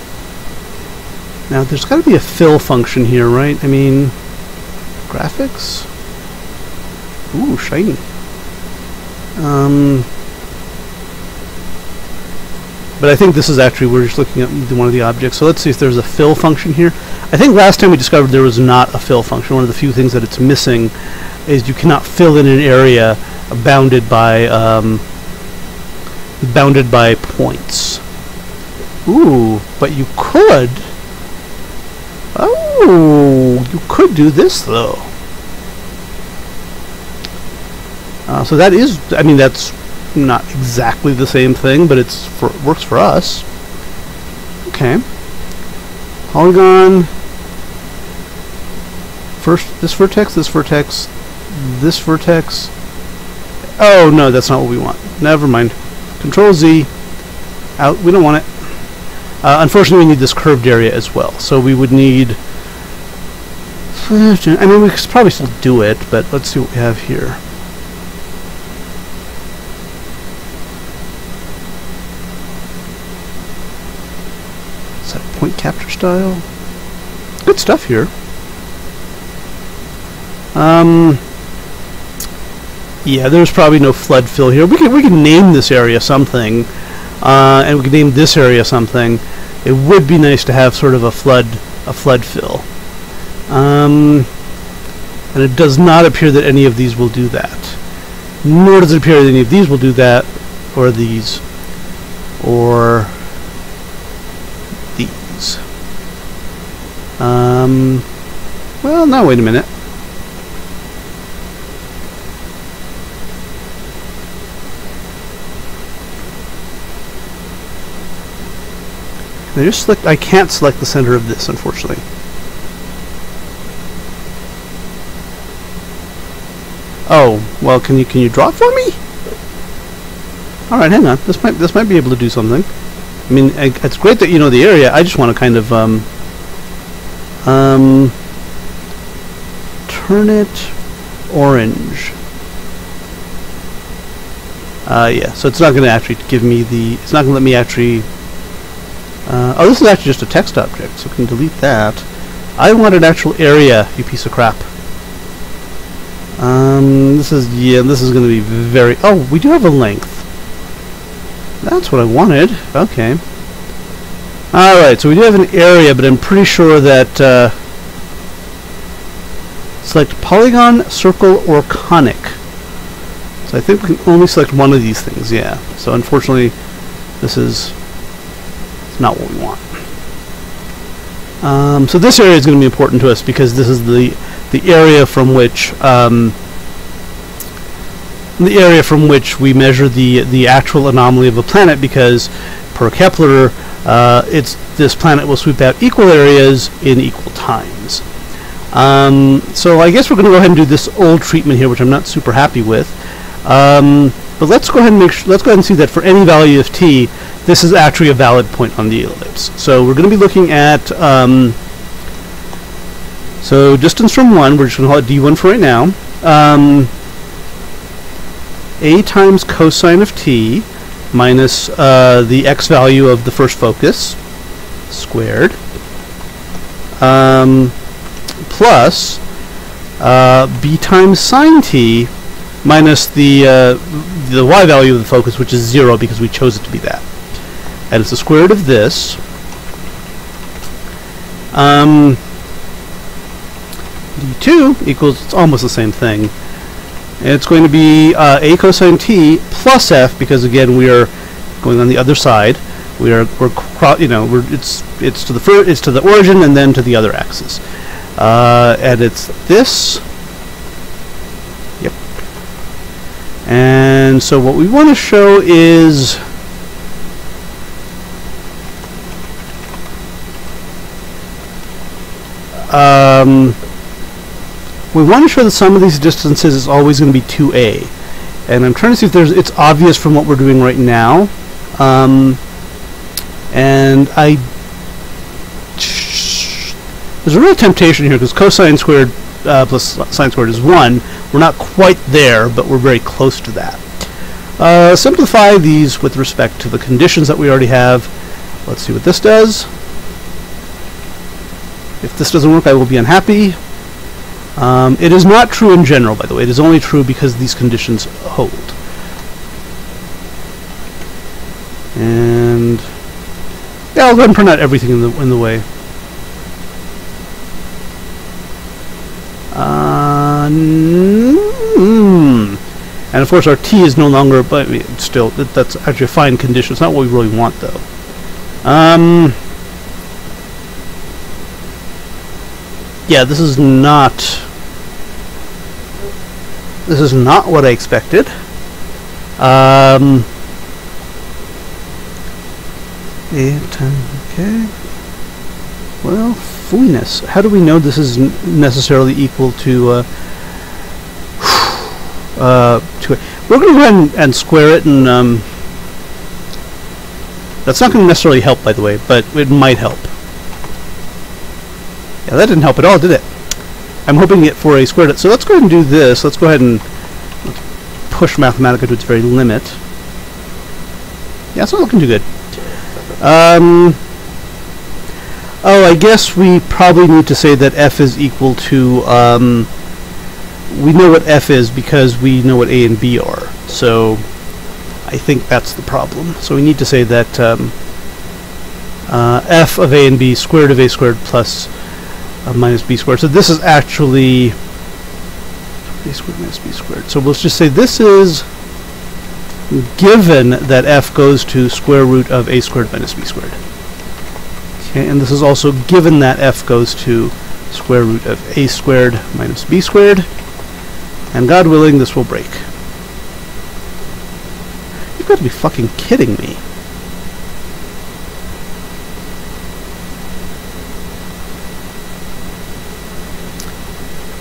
now, there's got to be a fill function here, right? I mean, graphics? Ooh, shiny. Um, but I think this is actually, we're just looking at one of the objects. So let's see if there's a fill function here. I think last time we discovered there was not a fill function. One of the few things that it's missing is you cannot fill in an area bounded by um, bounded by points. Ooh, but you could. Oh, you could do this though. Uh, so that is, I mean, that's not exactly the same thing, but it's for, works for us. Okay. Polygon. First, this vertex, this vertex, this vertex, Oh, no, that's not what we want. Never mind. Control Z. Out. We don't want it. Uh, unfortunately, we need this curved area as well. So we would need I mean, we could probably still do it, but let's see what we have here. Is that point capture style? Good stuff here. Um, yeah, there's probably no flood fill here. We can we can name this area something, uh, and we can name this area something. It would be nice to have sort of a flood a flood fill. Um, and it does not appear that any of these will do that. Nor does it appear that any of these will do that, or these, or these. Um, well, now wait a minute. I just select. I can't select the center of this, unfortunately. Oh, well, can you can you draw for me? All right, hang on. This might this might be able to do something. I mean, it's great that you know the area. I just want to kind of um, um, turn it orange. Uh, yeah, so it's not going to actually give me the. It's not going to let me actually uh, oh, this is actually just a text object, so we can delete that. I want an actual area, you piece of crap. Um, this is, yeah, this is going to be very... Oh, we do have a length. That's what I wanted. Okay. Alright, so we do have an area, but I'm pretty sure that... Uh, select polygon, circle, or conic. So I think we can only select one of these things, yeah. So unfortunately, this is not what we want. Um, so this area is going to be important to us because this is the the area from which um, the area from which we measure the the actual anomaly of a planet because per Kepler uh, it's this planet will sweep out equal areas in equal times. Um, so I guess we're going to go ahead and do this old treatment here, which I'm not super happy with. Um, but let's go ahead and make sure, let's go ahead and see that for any value of t, this is actually a valid point on the ellipse. So we're going to be looking at, um, so distance from 1, we're just going to call it d1 for right now. Um, a times cosine of t minus uh, the x value of the first focus squared um, plus uh, b times sine t minus the uh, the y value of the focus, which is 0 because we chose it to be that and it's the square root of this. Um, d2 equals, it's almost the same thing. And it's going to be uh, a cosine t plus f because again we are going on the other side. We are we're you know we're it's it's to the first it's to the origin and then to the other axis. Uh, and it's this. Yep. And so what we want to show is um, we want to show that sum of these distances is always going to be 2a. And I'm trying to see if there's it's obvious from what we're doing right now. Um, and I there's a real temptation here because cosine squared uh, plus sine squared is 1. We're not quite there, but we're very close to that. Uh, simplify these with respect to the conditions that we already have. Let's see what this does. If this doesn't work, I will be unhappy. Um, it is not true in general, by the way. It is only true because these conditions hold. And yeah, I'll go ahead and print out everything in the in the way. Uh, mm, and of course, our T is no longer, but still, that, that's actually a fine condition. It's not what we really want, though. Um, yeah, this is not this is not what I expected. Um, okay. Well, fooliness. How do we know this is necessarily equal to uh, uh, to it? We're going to go ahead and, and, square it, and um, that's not going to necessarily help, by the way, but it might help. Yeah, that didn't help at all, did it? I'm hoping it for a squared. So let's go ahead and do this. Let's go ahead and push Mathematica to its very limit. Yeah, it's not looking too good. Um, oh, I guess we probably need to say that f is equal to, um, we know what f is because we know what a and b are. So I think that's the problem. So we need to say that um, uh, f of a and b squared of a squared plus uh, minus b squared. So this is actually a squared minus b squared. So let's just say this is given that f goes to square root of a squared minus b squared. Okay, and this is also given that f goes to square root of a squared minus b squared. And God willing, this will break. You've got to be fucking kidding me.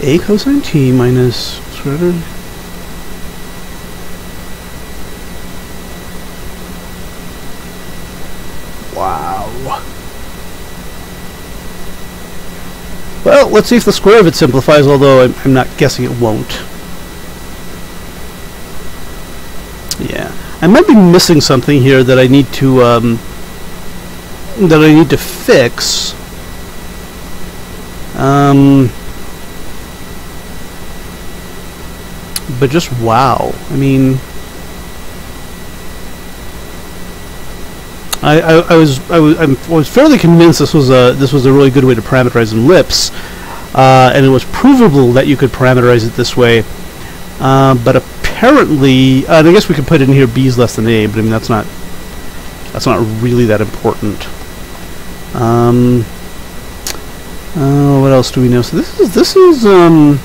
A cosine t minus square root Wow. Well, let's see if the square of it simplifies, although I'm, I'm not guessing it won't. Yeah. I might be missing something here that I need to, um, that I need to fix. Um... but just wow. I mean, I, I, I, was I was I was fairly convinced this was a this was a really good way to parameterize ellipse, uh, and it was provable that you could parameterize it this way. Uh, but apparently, uh, I guess we could put in here b is less than a, but I mean that's not that's not really that important. Um, uh, what else do we know? So this is this is um.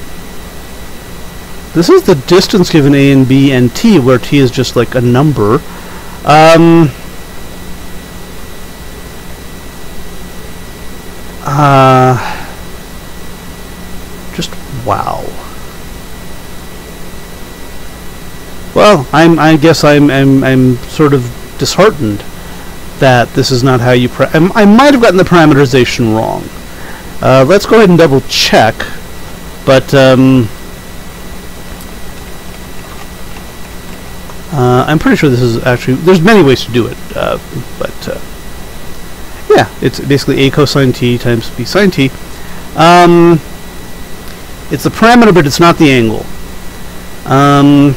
This is the distance given a and b and t, where t is just like a number. Um, uh, just wow. Well, I'm. I guess I'm. I'm. I'm sort of disheartened that this is not how you. I might have gotten the parameterization wrong. Uh, let's go ahead and double check. But um, Uh, I'm pretty sure this is actually, there's many ways to do it, uh, but uh, yeah, it's basically a cosine t times b sine t. Um, it's the parameter, but it's not the angle. Um,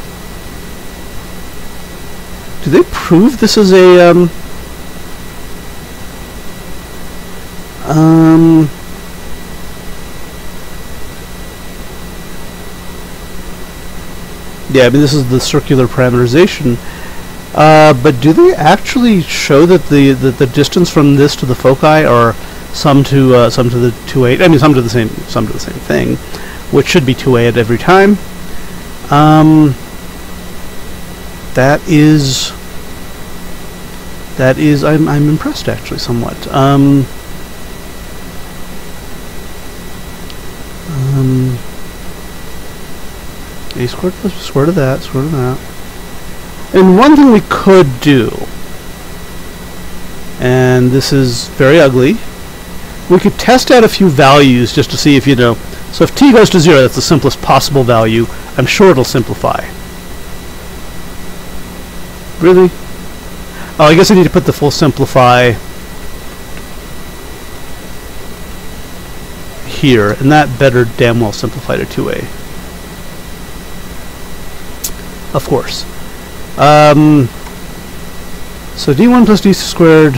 do they prove this is a, um, Yeah, I mean this is the circular parameterization. Uh, but do they actually show that the, the the distance from this to the foci are sum to uh, sum to the 2a? I mean sum to the same sum to the same thing, which should be 2a at every time. Um, that is that is I'm I'm impressed actually somewhat. Um, um, a plus square root of that, square to that. And one thing we could do, and this is very ugly, we could test out a few values just to see if, you know, so if t goes to 0, that's the simplest possible value, I'm sure it'll simplify. Really? Oh, I guess I need to put the full simplify here, and that better damn well simplify to 2a of course. Um, so d1 plus d squared.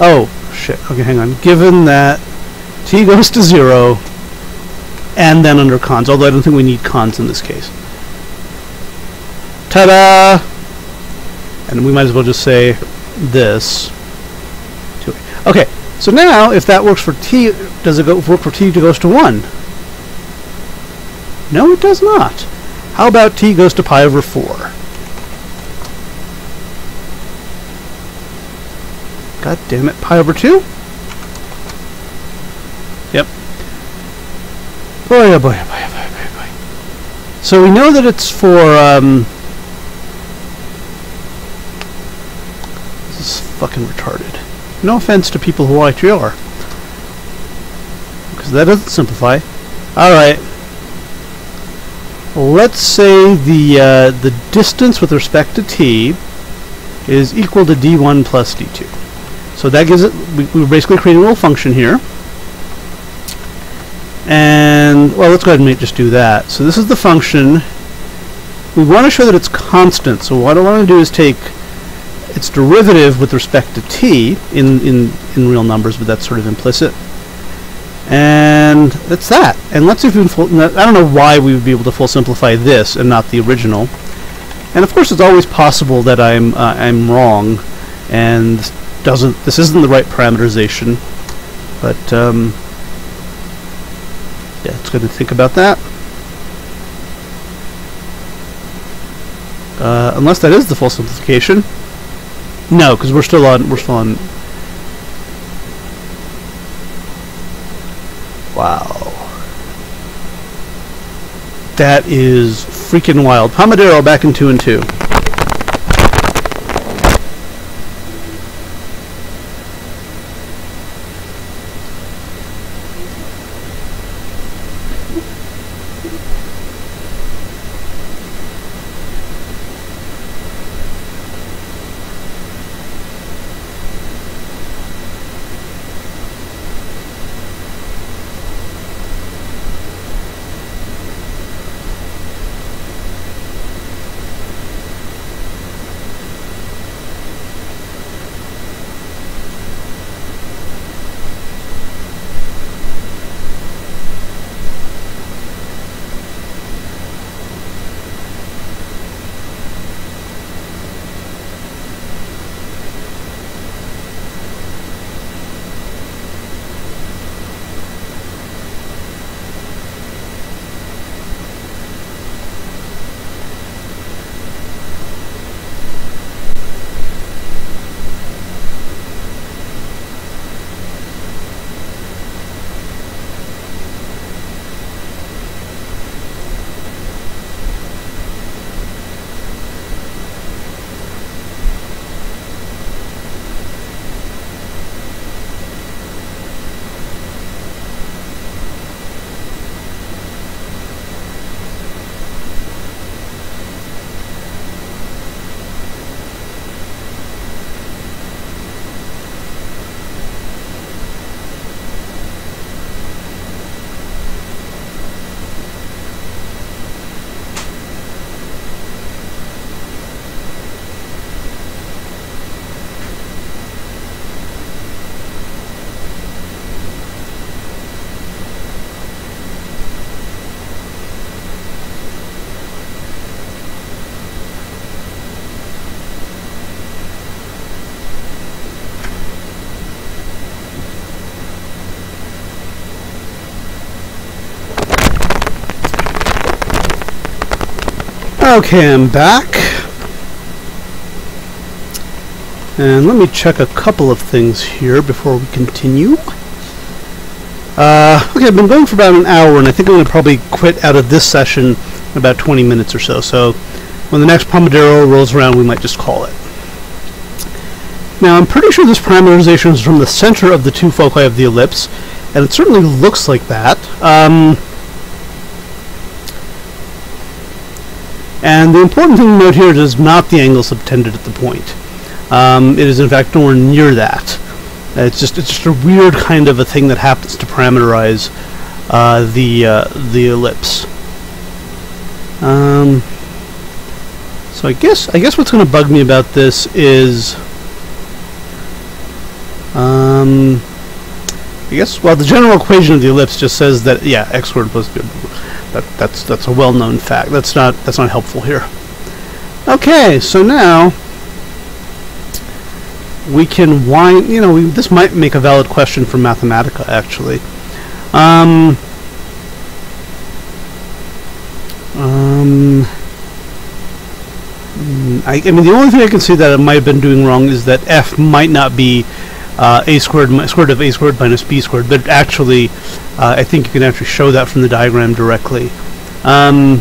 Oh, shit. Okay, hang on. Given that t goes to 0, and then under cons, although I don't think we need cons in this case. Ta-da! And we might as well just say this. Okay, so now, if that works for t, does it go work for t to goes to 1? No, it does not. How about t goes to pi over 4? God damn it, pi over 2? Yep. Boy, oh boy, oh boy, oh boy, oh boy, boy. So we know that it's for, um... This is fucking retarded. No offense to people who actually are. Because that doesn't simplify. All right. Let's say the uh, the distance with respect to t is equal to d1 plus d2. So that gives it, we, we're basically creating a little function here. And, well, let's go ahead and make, just do that. So this is the function. We want to show that it's constant. So what I want to do is take its derivative with respect to t in, in, in real numbers, but that's sort of implicit. And that's that. And let's see if we can full, I don't know why we would be able to full simplify this and not the original. And of course, it's always possible that I'm uh, I'm wrong, and doesn't this isn't the right parameterization. But um, yeah, it's good to think about that. Uh, unless that is the full simplification. No, because we're still on we're still on. Wow. That is freaking wild. Pomodoro back in 2 and 2. Okay, I'm back. And let me check a couple of things here before we continue. Uh, okay, I've been going for about an hour, and I think I'm going to probably quit out of this session in about 20 minutes or so. So when the next Pomodoro rolls around, we might just call it. Now, I'm pretty sure this parameterization is from the center of the two foci of the ellipse, and it certainly looks like that. Um, And the important thing to note here is not the angle subtended at the point. Um, it is in fact nowhere near that. It's just it's just a weird kind of a thing that happens to parameterize uh, the uh, the ellipse. Um, so I guess I guess what's going to bug me about this is um, I guess well the general equation of the ellipse just says that yeah x squared plus that, that's that's a well-known fact. That's not that's not helpful here. Okay, so now we can wind. You know, we, this might make a valid question for Mathematica actually. Um, um, I, I, mean, the only thing I can see that it might have been doing wrong is that f might not be uh, a squared square root of a squared minus b squared, but actually, uh, I think you can actually show that from the diagram directly. Um,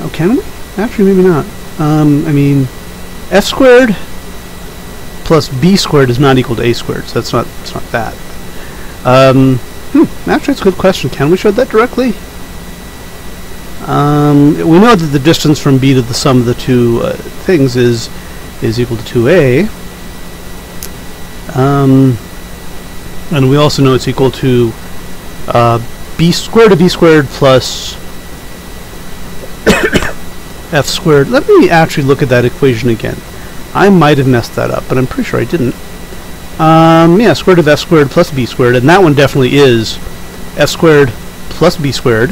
oh, can we? Actually, maybe not. Um, I mean, f squared plus b squared is not equal to a squared, so that's not, it's not that. Um, Hmm, actually, it's a good question. Can we show that directly? Um, we know that the distance from B to the sum of the two uh, things is is equal to 2a. Um, and we also know it's equal to uh, b squared of b squared plus f squared. Let me actually look at that equation again. I might have messed that up, but I'm pretty sure I didn't. Um, yeah, square root of f squared plus b squared, and that one definitely is f squared plus b squared.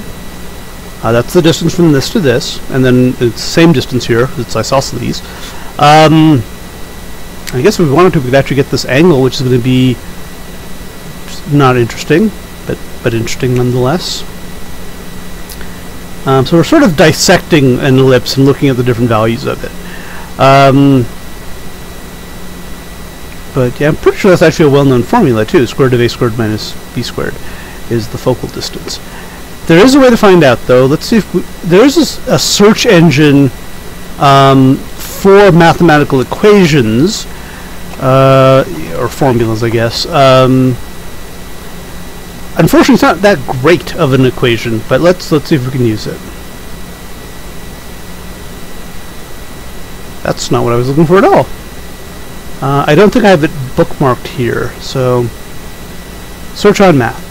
Uh, that's the distance from this to this, and then it's the same distance here, it's isosceles. Um, I guess if we wanted to, we could actually get this angle, which is going to be not interesting, but, but interesting nonetheless. Um, so we're sort of dissecting an ellipse and looking at the different values of it. Um, but yeah, I'm pretty sure that's actually a well-known formula too. Square root of a squared minus b squared is the focal distance. There is a way to find out though. Let's see if we, there is a, a search engine um, for mathematical equations uh, or formulas, I guess. Um, unfortunately, it's not that great of an equation, but let's let's see if we can use it. That's not what I was looking for at all. Uh, I don't think I have it bookmarked here, so search on math.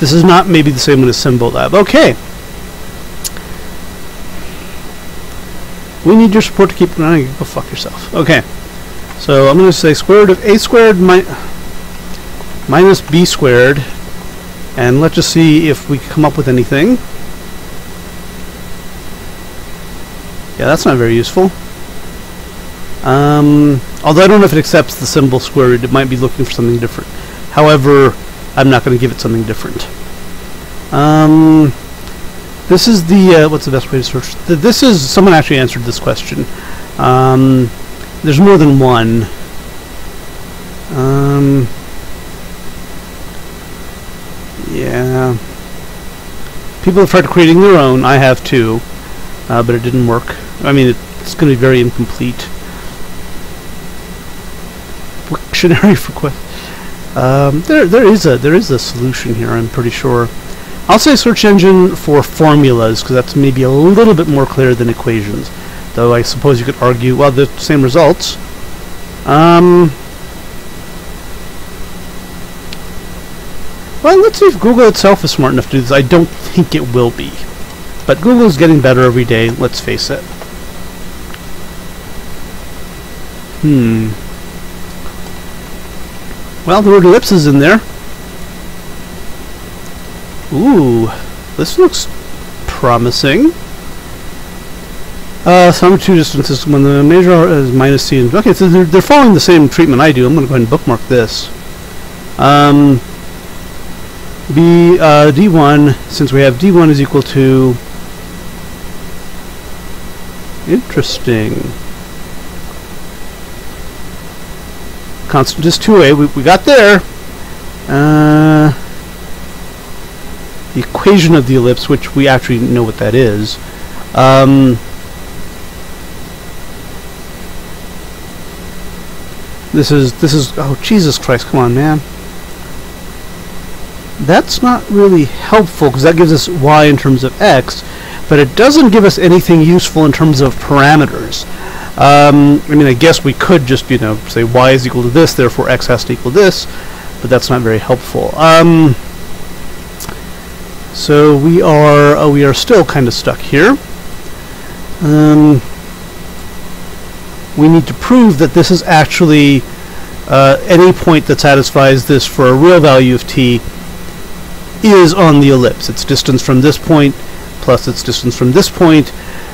This is not maybe the same one as Symbolab. Okay. We need your support to keep running. Go fuck yourself. Okay. So I'm going to say square root of a squared mi minus b squared. And let's just see if we can come up with anything. Yeah, that's not very useful. Um, although I don't know if it accepts the symbol square root, it might be looking for something different. However, I'm not going to give it something different. Um, this is the, uh, what's the best way to search? Th this is, someone actually answered this question. Um, there's more than one. Um, yeah. People have tried creating their own. I have too. Uh, but it didn't work. I mean, it's going to be very incomplete. Dictionary for questions. Um, there, there is a there is a solution here. I'm pretty sure. I'll say search engine for formulas because that's maybe a little bit more clear than equations. Though I suppose you could argue, well, the same results. Um, well, let's see if Google itself is smart enough to do this. I don't think it will be. But Google is getting better every day, let's face it. Hmm. Well, the word ellipse is in there. Ooh, this looks promising. Uh, sum two distances when the major is minus c. And, okay, so they're, they're following the same treatment I do. I'm going to go ahead and bookmark this. Um, B, uh, D1, since we have D1 is equal to... Interesting. constant is 2a. We, we got there. Uh, the equation of the ellipse, which we actually know what that is. Um, this is this is oh Jesus Christ! Come on, man. That's not really helpful because that gives us y in terms of x, but it doesn't give us anything useful in terms of parameters. Um, I mean, I guess we could just, you know, say y is equal to this, therefore x has to equal this, but that's not very helpful. Um, so we are uh, we are still kind of stuck here. Um, we need to prove that this is actually uh, any point that satisfies this for a real value of t is on the ellipse. Its distance from this point plus its distance from this point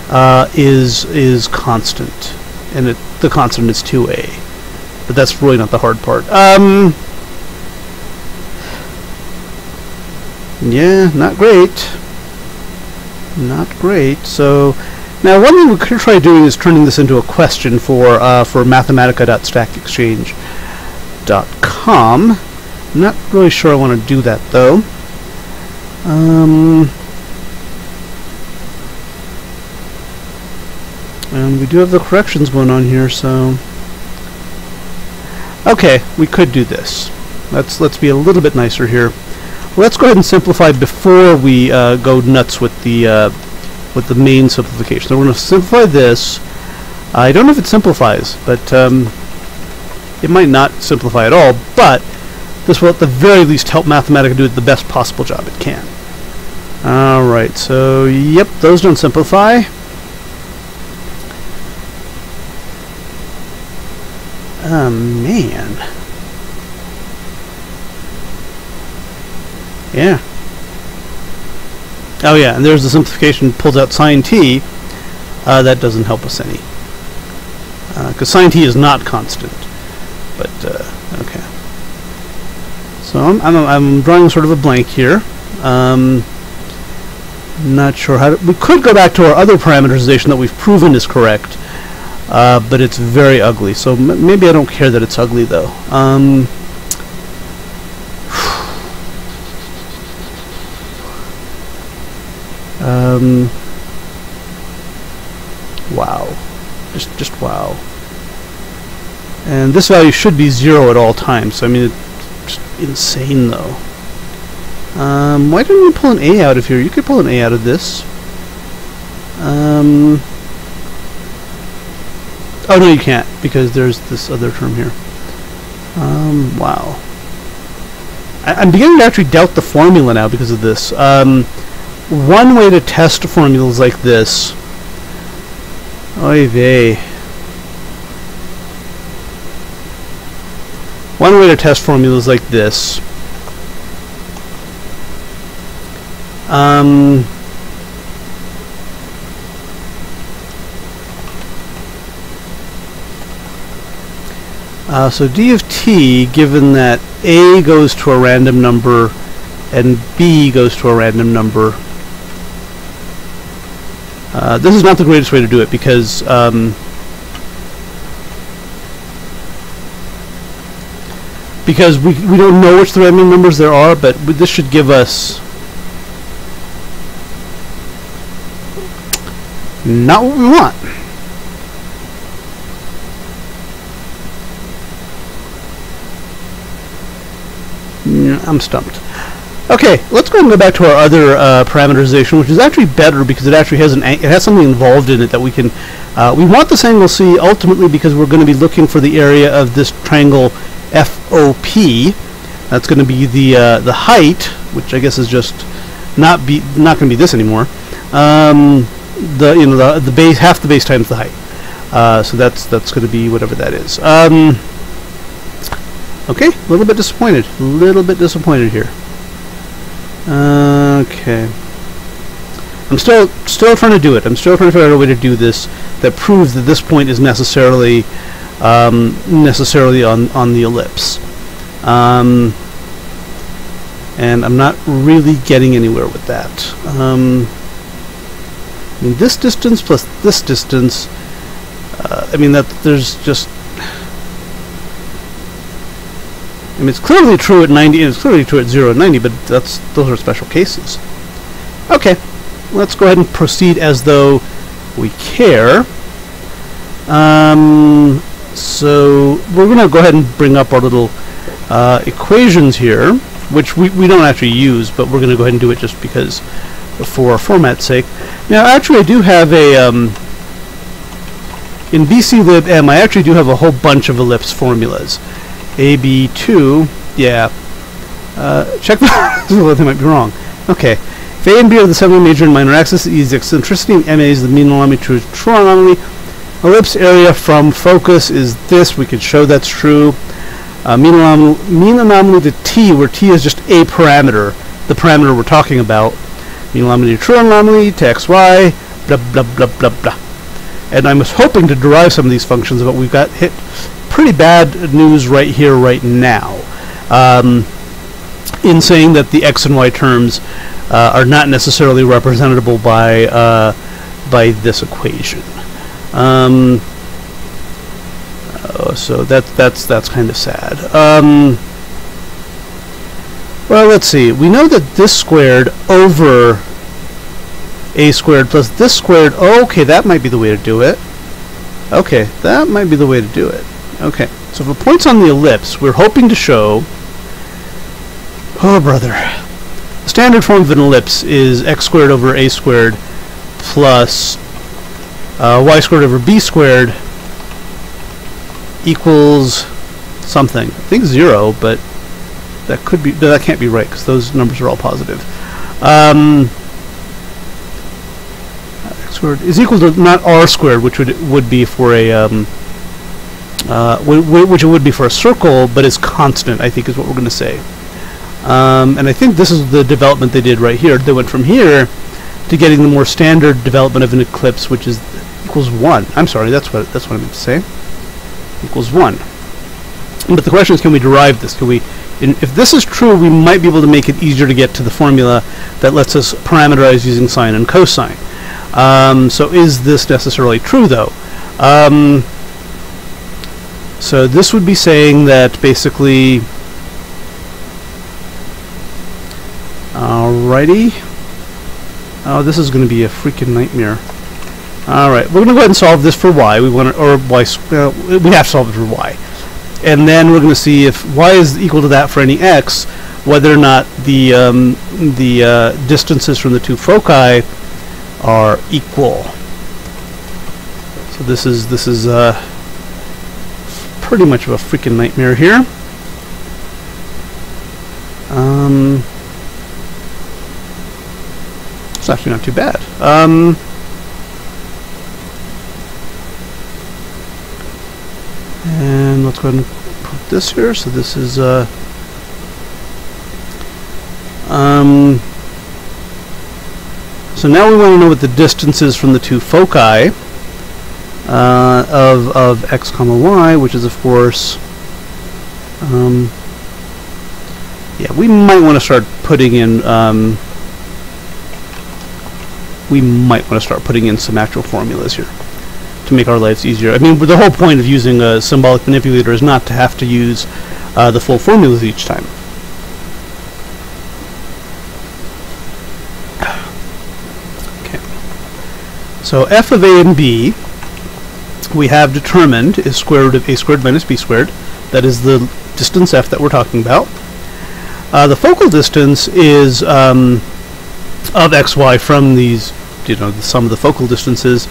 uh, is is constant, and it, the constant is 2a. But that's really not the hard part. Um, yeah, not great. Not great. So now one thing we could try doing is turning this into a question for uh, for mathematica.stackexchange.com. Not really sure I want to do that though. Um, And we do have the corrections going on here, so... Okay, we could do this. Let's let's be a little bit nicer here. Let's go ahead and simplify before we uh, go nuts with the uh, with the main simplification. So we're going to simplify this. I don't know if it simplifies, but um, it might not simplify at all. But this will at the very least help Mathematica do the best possible job it can. Alright, so yep, those don't simplify. Oh man. Yeah. Oh yeah, and there's the simplification pulls out sine t. Uh, that doesn't help us any. Because uh, sine t is not constant. But, uh, okay. So I'm, I'm, I'm, drawing sort of a blank here. Um, not sure how to... We could go back to our other parameterization that we've proven is correct. Uh, but it's very ugly. So maybe I don't care that it's ugly, though. Um, um, wow. Just, just wow. And this value should be zero at all times. So I mean, it's insane, though. Um, why didn't you pull an A out of here? You could pull an A out of this. Um, oh, no, you can't, because there's this other term here. Um, wow. I, am beginning to actually doubt the formula now because of this. Um, one way to test formulas like this... Oy vey. One way to test formulas like this Um, uh, so d of t, given that a goes to a random number and b goes to a random number, uh, this is not the greatest way to do it because um, because we, we don't know which the numbers there are, but this should give us Not what we want. I'm stumped. Okay, let's go and go back to our other uh, parameterization, which is actually better because it actually has an it has something involved in it that we can. Uh, we want this angle C ultimately because we're going to be looking for the area of this triangle FOP. That's going to be the uh, the height, which I guess is just not be not going to be this anymore. Um, the you know the the base half the base times the height. Uh, so that's that's going to be whatever that is. Um, okay, a little bit disappointed. A little bit disappointed here. Okay. I'm still still trying to do it. I'm still trying to figure out a way to do this that proves that this point is necessarily um, necessarily on on the ellipse. Um, and I'm not really getting anywhere with that. Um, I mean, this distance plus this distance, uh, I mean, that there's just... I mean, it's clearly true at 90, and it's clearly true at 0 and 90, but that's those are special cases. Okay, let's go ahead and proceed as though we care. Um, so we're going to go ahead and bring up our little uh, equations here, which we, we don't actually use, but we're going to go ahead and do it just because for format's sake. Now, actually, I do have a, um, in BCLib I actually do have a whole bunch of ellipse formulas. AB2, yeah. Uh, check the they might be wrong. Okay. If A and B are the semi major and minor axis, E is the eccentricity, MA is the mean anomaly to true anomaly. Ellipse area from focus is this. We could show that's true. Uh, mean, anomaly, mean anomaly to T, where T is just a parameter, the parameter we're talking about Mean anomaly true anomaly to xy, blah blah blah blah blah. And I was hoping to derive some of these functions, but we've got hit pretty bad news right here, right now, um, in saying that the x and y terms uh, are not necessarily representable by uh, by this equation. Um, oh, so that that's that's kind of sad. Um, well, let's see. We know that this squared over a squared plus this squared. Okay, that might be the way to do it. Okay, that might be the way to do it. Okay, so for points on the ellipse, we're hoping to show... Oh, brother. standard form of an ellipse is x squared over a squared plus uh, y squared over b squared equals something. I think zero, but that could be that can't be right because those numbers are all positive. Um, x squared is equal to not r squared, which would would be for a um, uh, which it would be for a circle, but is constant. I think is what we're going to say. Um, and I think this is the development they did right here. They went from here to getting the more standard development of an ellipse, which is equals one. I'm sorry, that's what that's what I meant to say. Equals one. But the question is, can we derive this? Can we? if this is true, we might be able to make it easier to get to the formula that lets us parameterize using sine and cosine. Um, so is this necessarily true, though? Um, so this would be saying that basically Alrighty. Oh, this is going to be a freaking nightmare. Alright, we're going to go ahead and solve this for y. We want to, or y, we have to solve it for y. And then we're going to see if y is equal to that for any x, whether or not the um, the uh, distances from the two foci are equal. So this is this is uh, pretty much of a freaking nightmare here. Um, it's actually not too bad. Um, and let's go ahead and put this here. So this is uh, um, so now we want to know what the distance is from the two foci uh, of of x comma y, which is of course um, yeah, we might want to start putting in um, we might want to start putting in some actual formulas here to make our lives easier. I mean, the whole point of using a symbolic manipulator is not to have to use uh, the full formulas each time. Okay. So f of a and b we have determined is square root of a squared minus b squared. That is the distance f that we're talking about. Uh, the focal distance is um, of xy from these, you know, the sum of the focal distances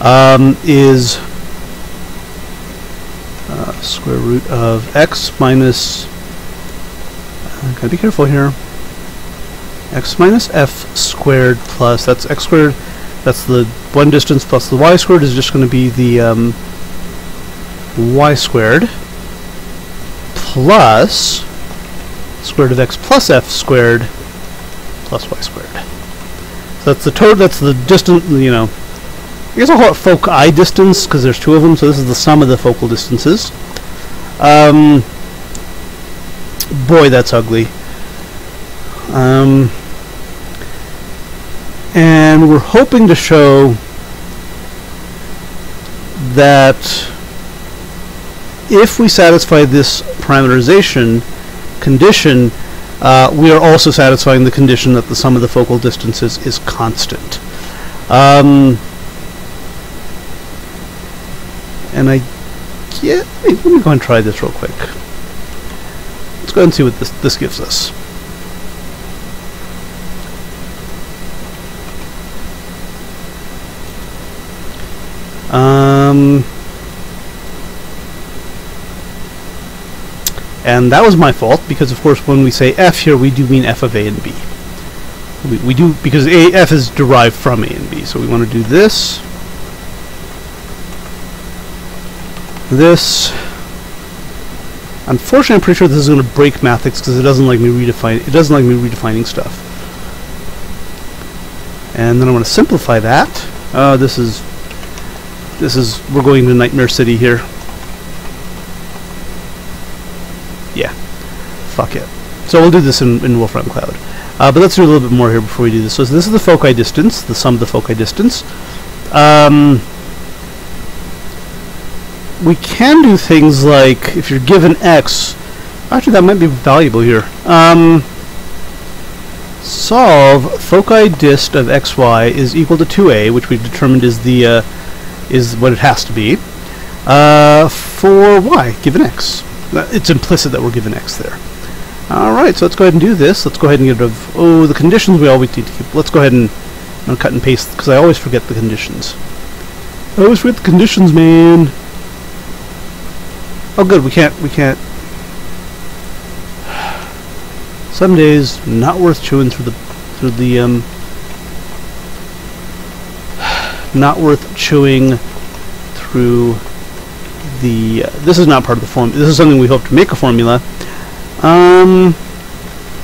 um, is uh, square root of x minus, uh, gotta be careful here, x minus f squared plus, that's x squared, that's the one distance plus the y squared is just going to be the um, y squared plus square root of x plus f squared plus y squared. So that's the total, that's the distance, you know, I guess I'll call it foci distance because there's two of them, so this is the sum of the focal distances. Um, boy, that's ugly. Um, and we're hoping to show that if we satisfy this parameterization condition, uh, we are also satisfying the condition that the sum of the focal distances is constant. Um, and I yeah, let me go and try this real quick. Let's go and see what this this gives us. Um, And that was my fault, because of course when we say f here, we do mean f of a and b. We, we do, because a, f is derived from a and b, so we want to do this. This. Unfortunately, I'm pretty sure this is going to break Mathics because it doesn't like me redefine. It doesn't like me redefining stuff. And then I want to simplify that. Uh, this is. This is. We're going to Nightmare City here. Yeah. Fuck it. So we'll do this in, in Wolfram Cloud. Uh, but let's do a little bit more here before we do this. So this is the foci distance, the sum of the foci distance. Um, we can do things like, if you're given x, actually that might be valuable here. Um, solve foci dist of xy is equal to 2a, which we've determined is the uh, is what it has to be, uh, for y, given x. It's implicit that we're given x there. Alright, so let's go ahead and do this. Let's go ahead and get rid of, oh, the conditions we always need to keep. Let's go ahead and I'm cut and paste, because I always forget the conditions. I always forget the conditions, man. Oh good, we can't, we can't. Some days, not worth chewing through the, through the, um, not worth chewing through the, uh, this is not part of the form, this is something we hope to make a formula, um,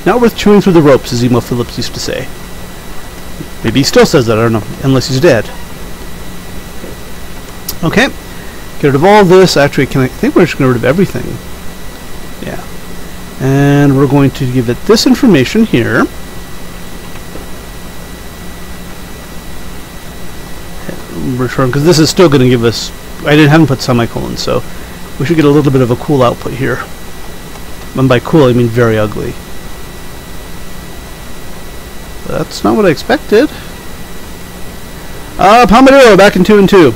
not worth chewing through the ropes, as Emo Philips used to say. Maybe he still says that, I don't know, unless he's dead. Okay, get rid of all this. Actually, can I, think we're just going to get rid of everything. Yeah. And we're going to give it this information here. Return, because this is still going to give us, I didn't haven't put semicolons, so we should get a little bit of a cool output here. And by cool, I mean very ugly. That's not what I expected. Uh, Pomodoro, back in 2 and 2.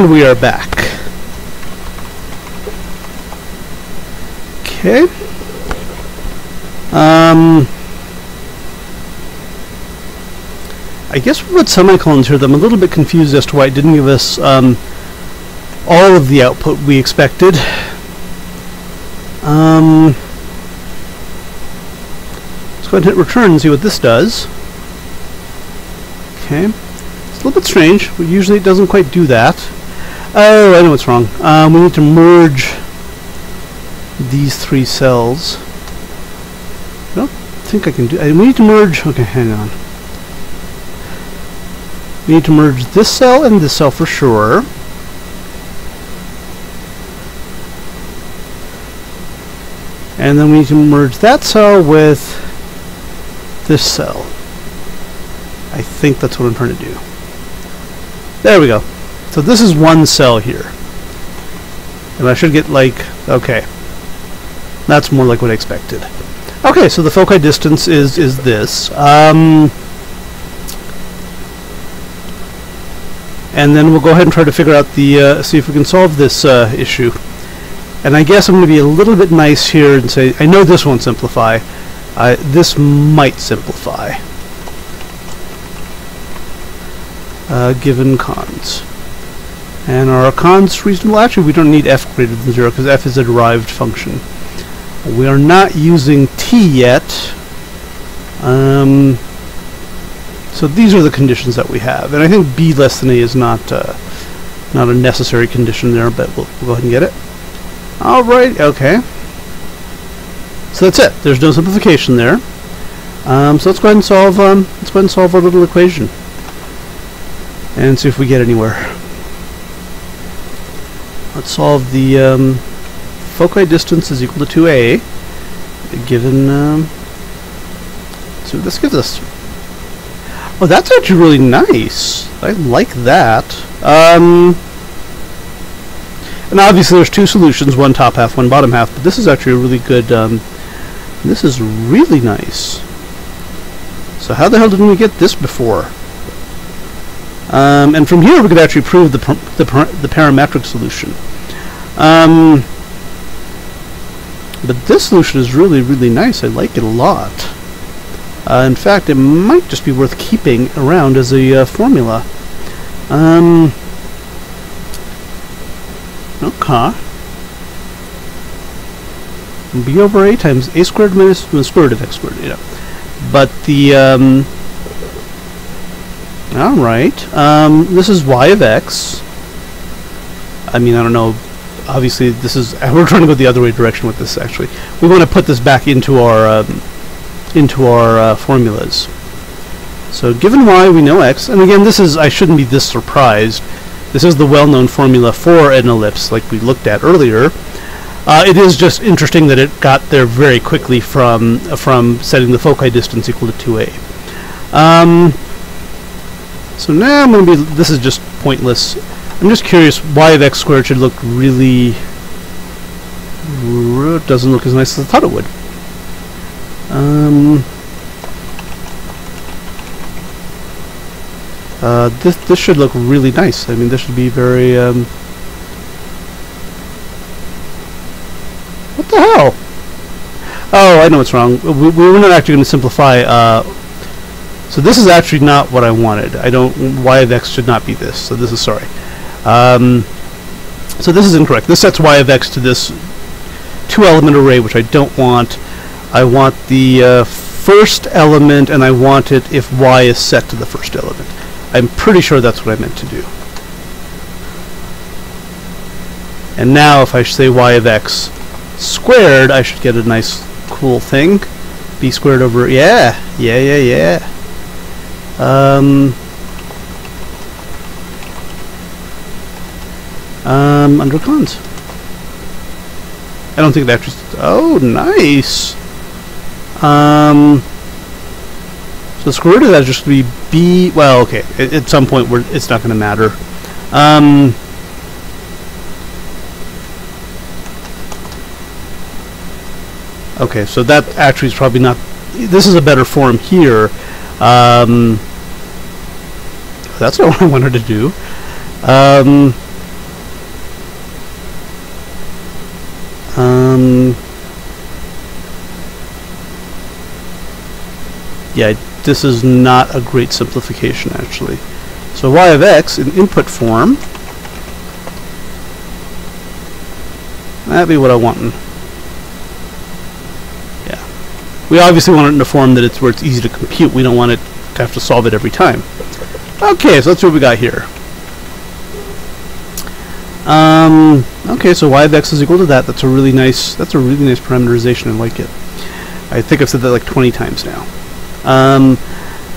And we are back. Okay. Um, I guess we put semicolons here. I'm a little bit confused as to why it didn't give us um, all of the output we expected. Um, let's go ahead and hit return and see what this does. Okay. It's a little bit strange. Usually it doesn't quite do that. Oh, I know what's wrong. Um, we need to merge these three cells. I don't think I can do... I, we need to merge... Okay, hang on. We need to merge this cell and this cell for sure. And then we need to merge that cell with this cell. I think that's what I'm trying to do. There we go. So this is one cell here. And I should get like, okay. That's more like what I expected. Okay, so the foci distance is, is this. Um, and then we'll go ahead and try to figure out the, uh, see if we can solve this uh, issue. And I guess I'm going to be a little bit nice here and say, I know this won't simplify. Uh, this might simplify. Uh, given cons. And our cons reasonable? Actually, we don't need f greater than 0 because f is a derived function. We are not using t yet. Um, so these are the conditions that we have. And I think b less than a is not uh, not a necessary condition there, but we'll, we'll go ahead and get it. Alright, okay. So that's it. There's no simplification there. Um, so let's go ahead and solve um, let's go ahead and solve our little equation. And see if we get anywhere. Let's solve the um, foci distance is equal to 2a, given, um, this gives us. Oh, that's actually really nice. I like that. Um, and obviously there's two solutions, one top half, one bottom half, but this is actually a really good, um, This is really nice. So how the hell didn't we get this before? Um, and from here we could actually prove the, the, the parametric solution. Um, but this solution is really, really nice. I like it a lot. Uh, in fact, it might just be worth keeping around as a uh, formula. Um, okay. B over A times A squared minus the square root of X squared, know. But the, um, alright, um, this is Y of X. I mean, I don't know, obviously this is, we're trying to go the other way direction with this actually. We want to put this back into our, um, into our uh, formulas. So given y, we know x, and again, this is, I shouldn't be this surprised. This is the well-known formula for an ellipse, like we looked at earlier. Uh, it is just interesting that it got there very quickly from from setting the foci distance equal to 2a. Um, so now I'm going to be, this is just pointless. I'm just curious, why of x squared should look really, doesn't look as nice as I thought it would. Um, uh, this this should look really nice. I mean, this should be very. Um, what the hell? Oh, I know what's wrong. We were not actually going to simplify. Uh, so this is actually not what I wanted. I don't. Y of x should not be this. So this is sorry. Um, so this is incorrect. This sets y of x to this two-element array, which I don't want. I want the uh, first element and I want it if y is set to the first element. I'm pretty sure that's what I meant to do. And now if I say y of x squared, I should get a nice cool thing. b squared over, yeah, yeah, yeah, yeah. Um, um, under cons. I don't think that just, oh, nice. Um, so the square root of that is just be b. Well, okay. At, at some point, where it's not going to matter. Um, okay, so that actually is probably not. This is a better form here. Um, that's not what I wanted to do. Um, um, yeah, this is not a great simplification actually. So y of x in input form, that'd be what I want. Yeah. We obviously want it in a form that it's where it's easy to compute. We don't want it to have to solve it every time. Okay, so let's see what we got here. Um, okay, so y of x is equal to that. That's a really nice. That's a really nice parameterization. I like it. I think I've said that like 20 times now. Um,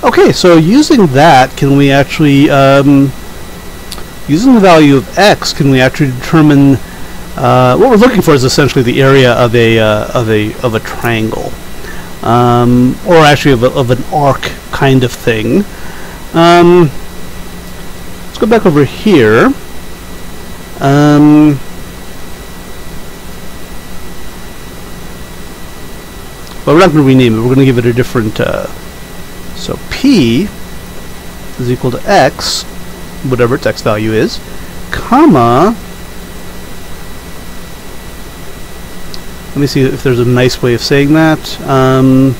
okay, so using that, can we actually, um, using the value of x, can we actually determine uh, what we're looking for is essentially the area of a uh, of a of a triangle, um, or actually of, a, of an arc kind of thing. Um, let's go back over here. Um, But we're not going to rename it. We're going to give it a different... Uh, so P is equal to X, whatever its X value is, comma... Let me see if there's a nice way of saying that. Um,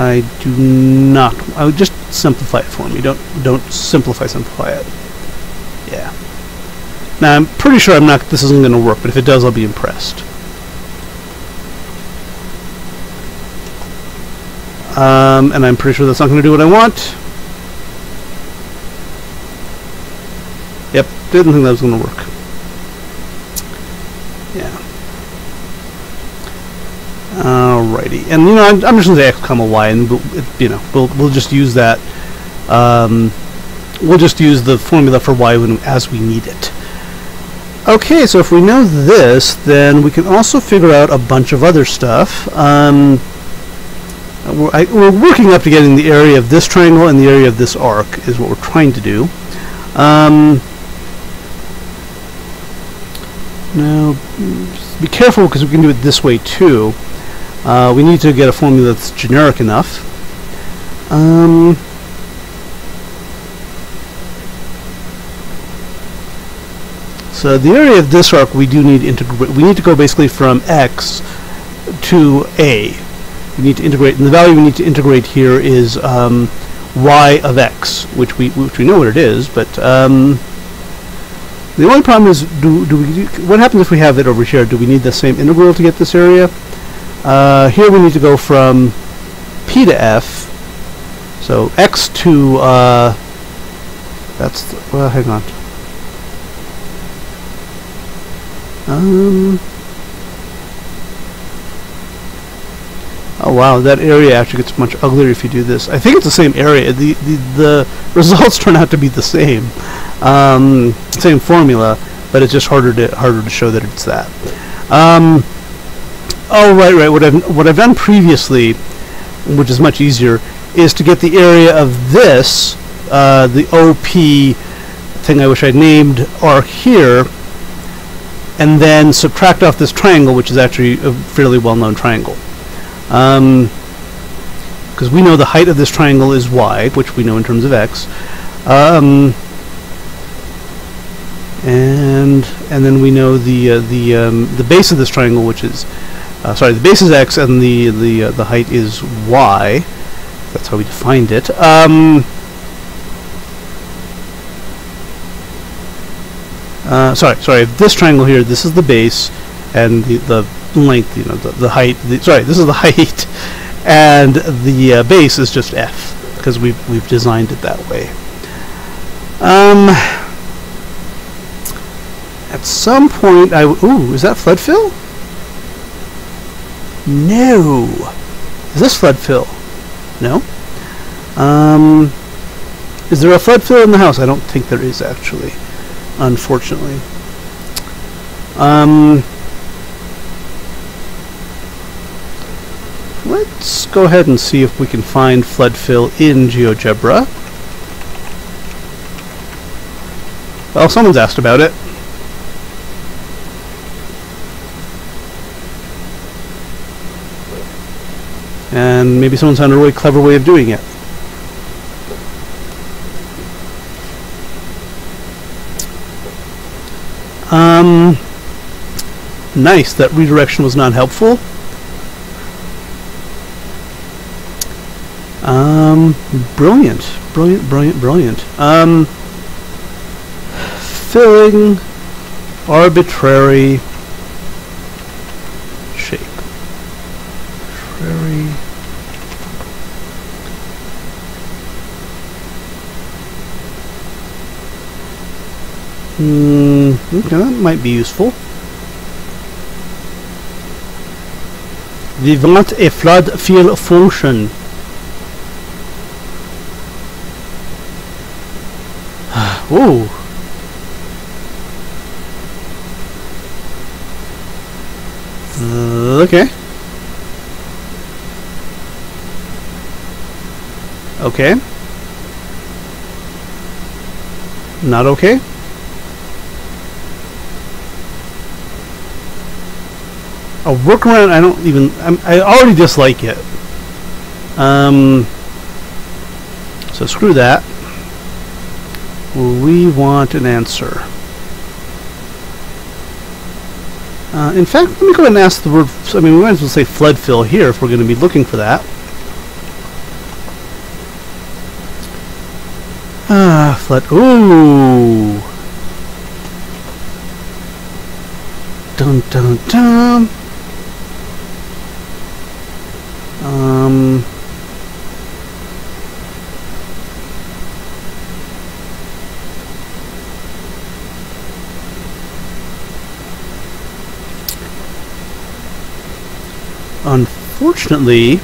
I do not. I would just simplify it for me. Don't don't simplify simplify it. Yeah. Now I'm pretty sure I'm not. This isn't going to work, but if it does, I'll be impressed. Um, and I'm pretty sure that's not going to do what I want. Yep, didn't think that was going to work. Alrighty, and you know I'm, I'm just to say x comma y, and we'll, it, you know we'll we'll just use that. Um, we'll just use the formula for y when, as we need it. Okay, so if we know this, then we can also figure out a bunch of other stuff. Um, we're, I, we're, working up to getting the area of this triangle and the area of this arc is what we're trying to do. Um, now, be careful because we can do it this way too. Uh, we need to get a formula that's generic enough. Um, so the area of this arc we do need integrate. We need to go basically from x to a. We need to integrate, and the value we need to integrate here is um, y of x, which we which we know what it is, but um, the only problem is, do, do we, what happens if we have it over here? Do we need the same integral to get this area? Uh, here we need to go from p to f, so x to, uh, that's, the, well, hang on. Um, Oh wow, that area actually gets much uglier if you do this. I think it's the same area. The the, the results turn out to be the same, um, same formula, but it's just harder to harder to show that it's that. Um, oh right, right. What I've what I've done previously, which is much easier, is to get the area of this, uh, the OP thing I wish I'd named arc here, and then subtract off this triangle, which is actually a fairly well-known triangle. Because um, we know the height of this triangle is y, which we know in terms of x. Um, and and then we know the uh, the um, the base of this triangle, which is uh, sorry, the base is x, and the the uh, the height is y. That's how we defined it. Um, uh, sorry, sorry. This triangle here, this is the base, and the the length, you know, the, the height, the, sorry, this is the height, and the uh, base is just f, because we've, we've designed it that way. Um, at some point, I, ooh, is that flood fill? No. Is this flood fill? No. Um, is there a flood fill in the house? I don't think there is, actually, unfortunately. Um, Let's go ahead and see if we can find flood fill in GeoGebra. Well, someone's asked about it. And maybe someone's found a really clever way of doing it. Um, nice, that redirection was not helpful. Um, brilliant, brilliant, brilliant, brilliant. Um, filling arbitrary shape. Arbitrary. Hmm, okay, that might be useful. We want a flood fill function. Uh, okay. Okay. Not okay? A workaround, I don't even, I'm, I already dislike it. Um, so screw that. We want an answer. Uh, in fact, let me go ahead and ask the word, I mean, we might as well say flood fill here if we're going to be looking for that. Ah, flood, ooh! Dun dun dun! Um... unfortunately,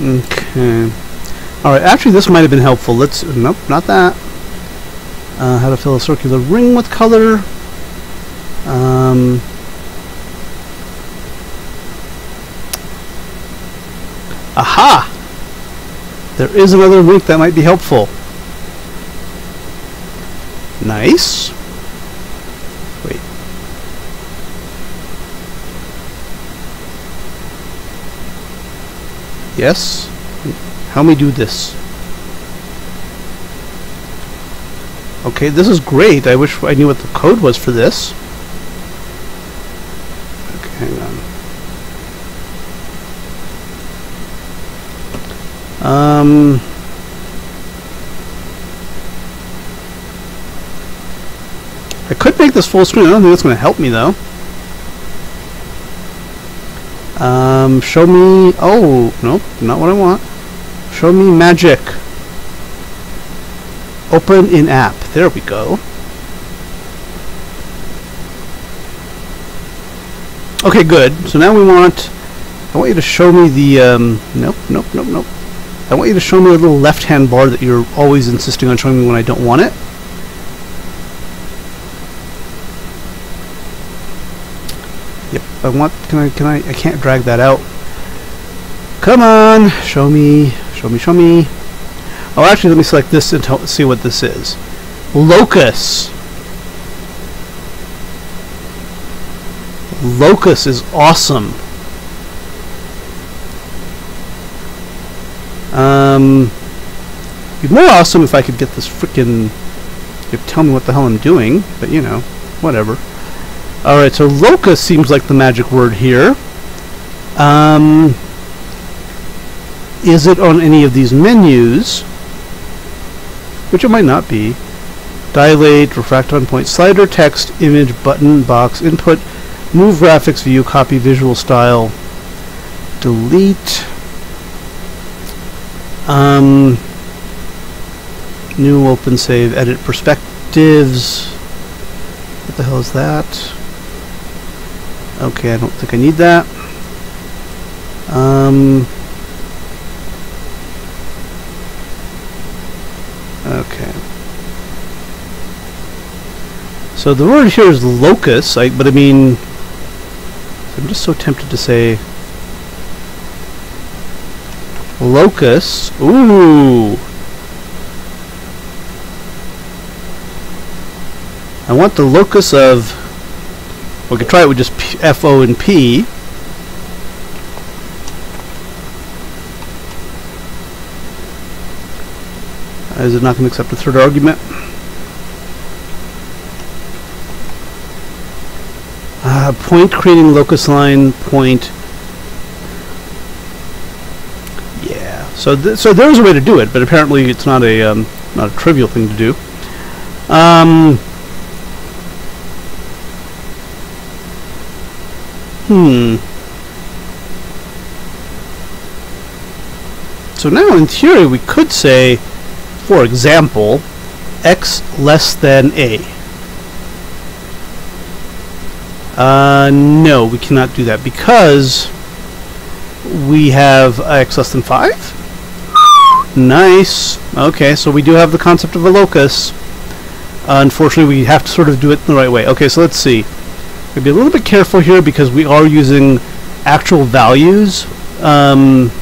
Okay. Alright, actually this might have been helpful. Let's, nope, not that. Uh, how to fill a circular ring with color. Um, aha! There is another link that might be helpful. Nice. Wait. Yes. Help me do this. Okay, this is great. I wish I knew what the code was for this. Okay, hang on. Um... I could make this full screen. I don't think that's going to help me, though. Um, show me... Oh, nope, not what I want. Show me magic. Open in app. There we go. Okay, good. So now we want... I want you to show me the... Um, nope, nope, nope, nope. I want you to show me the little left-hand bar that you're always insisting on showing me when I don't want it. I want... Can I... Can I... I can't drag that out. Come on! Show me... Show me, show me. Oh, actually, let me select this and see what this is. Locus. Locus is awesome. Um, be more awesome if I could get this freaking. Tell me what the hell I'm doing, but you know, whatever. All right, so locus seems like the magic word here. Um, is it on any of these menus? Which it might not be. Dilate, refract on point, slider, text, image, button, box, input, move graphics, view, copy, visual style, delete. Um, new open save, edit perspectives. What the hell is that? Okay, I don't think I need that. Um, okay. So the word here is locus, I, but I mean, I'm just so tempted to say locus. Ooh. I want the locus of, we could try it with just P, F, O, and P. Is it not going to accept a third argument? Uh, point creating locus line point. Yeah. So th so there's a way to do it, but apparently it's not a um, not a trivial thing to do. Um, hmm. So now in theory we could say, for example, x less than a. Uh, no, we cannot do that because we have x less than 5. Nice. Okay, so we do have the concept of a locus. Uh, unfortunately, we have to sort of do it the right way. Okay, so let's see. We'll be a little bit careful here because we are using actual values. Um,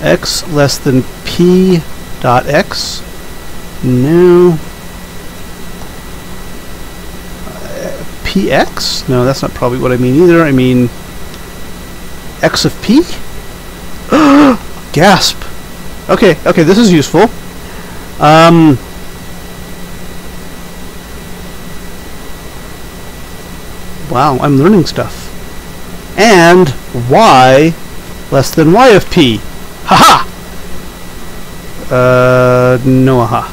x less than p dot x. No. px? No, that's not probably what I mean either. I mean x of p? Gasp! Okay, okay, this is useful. Um, wow, I'm learning stuff. And y less than y of p. Haha! -ha! Uh, no aha.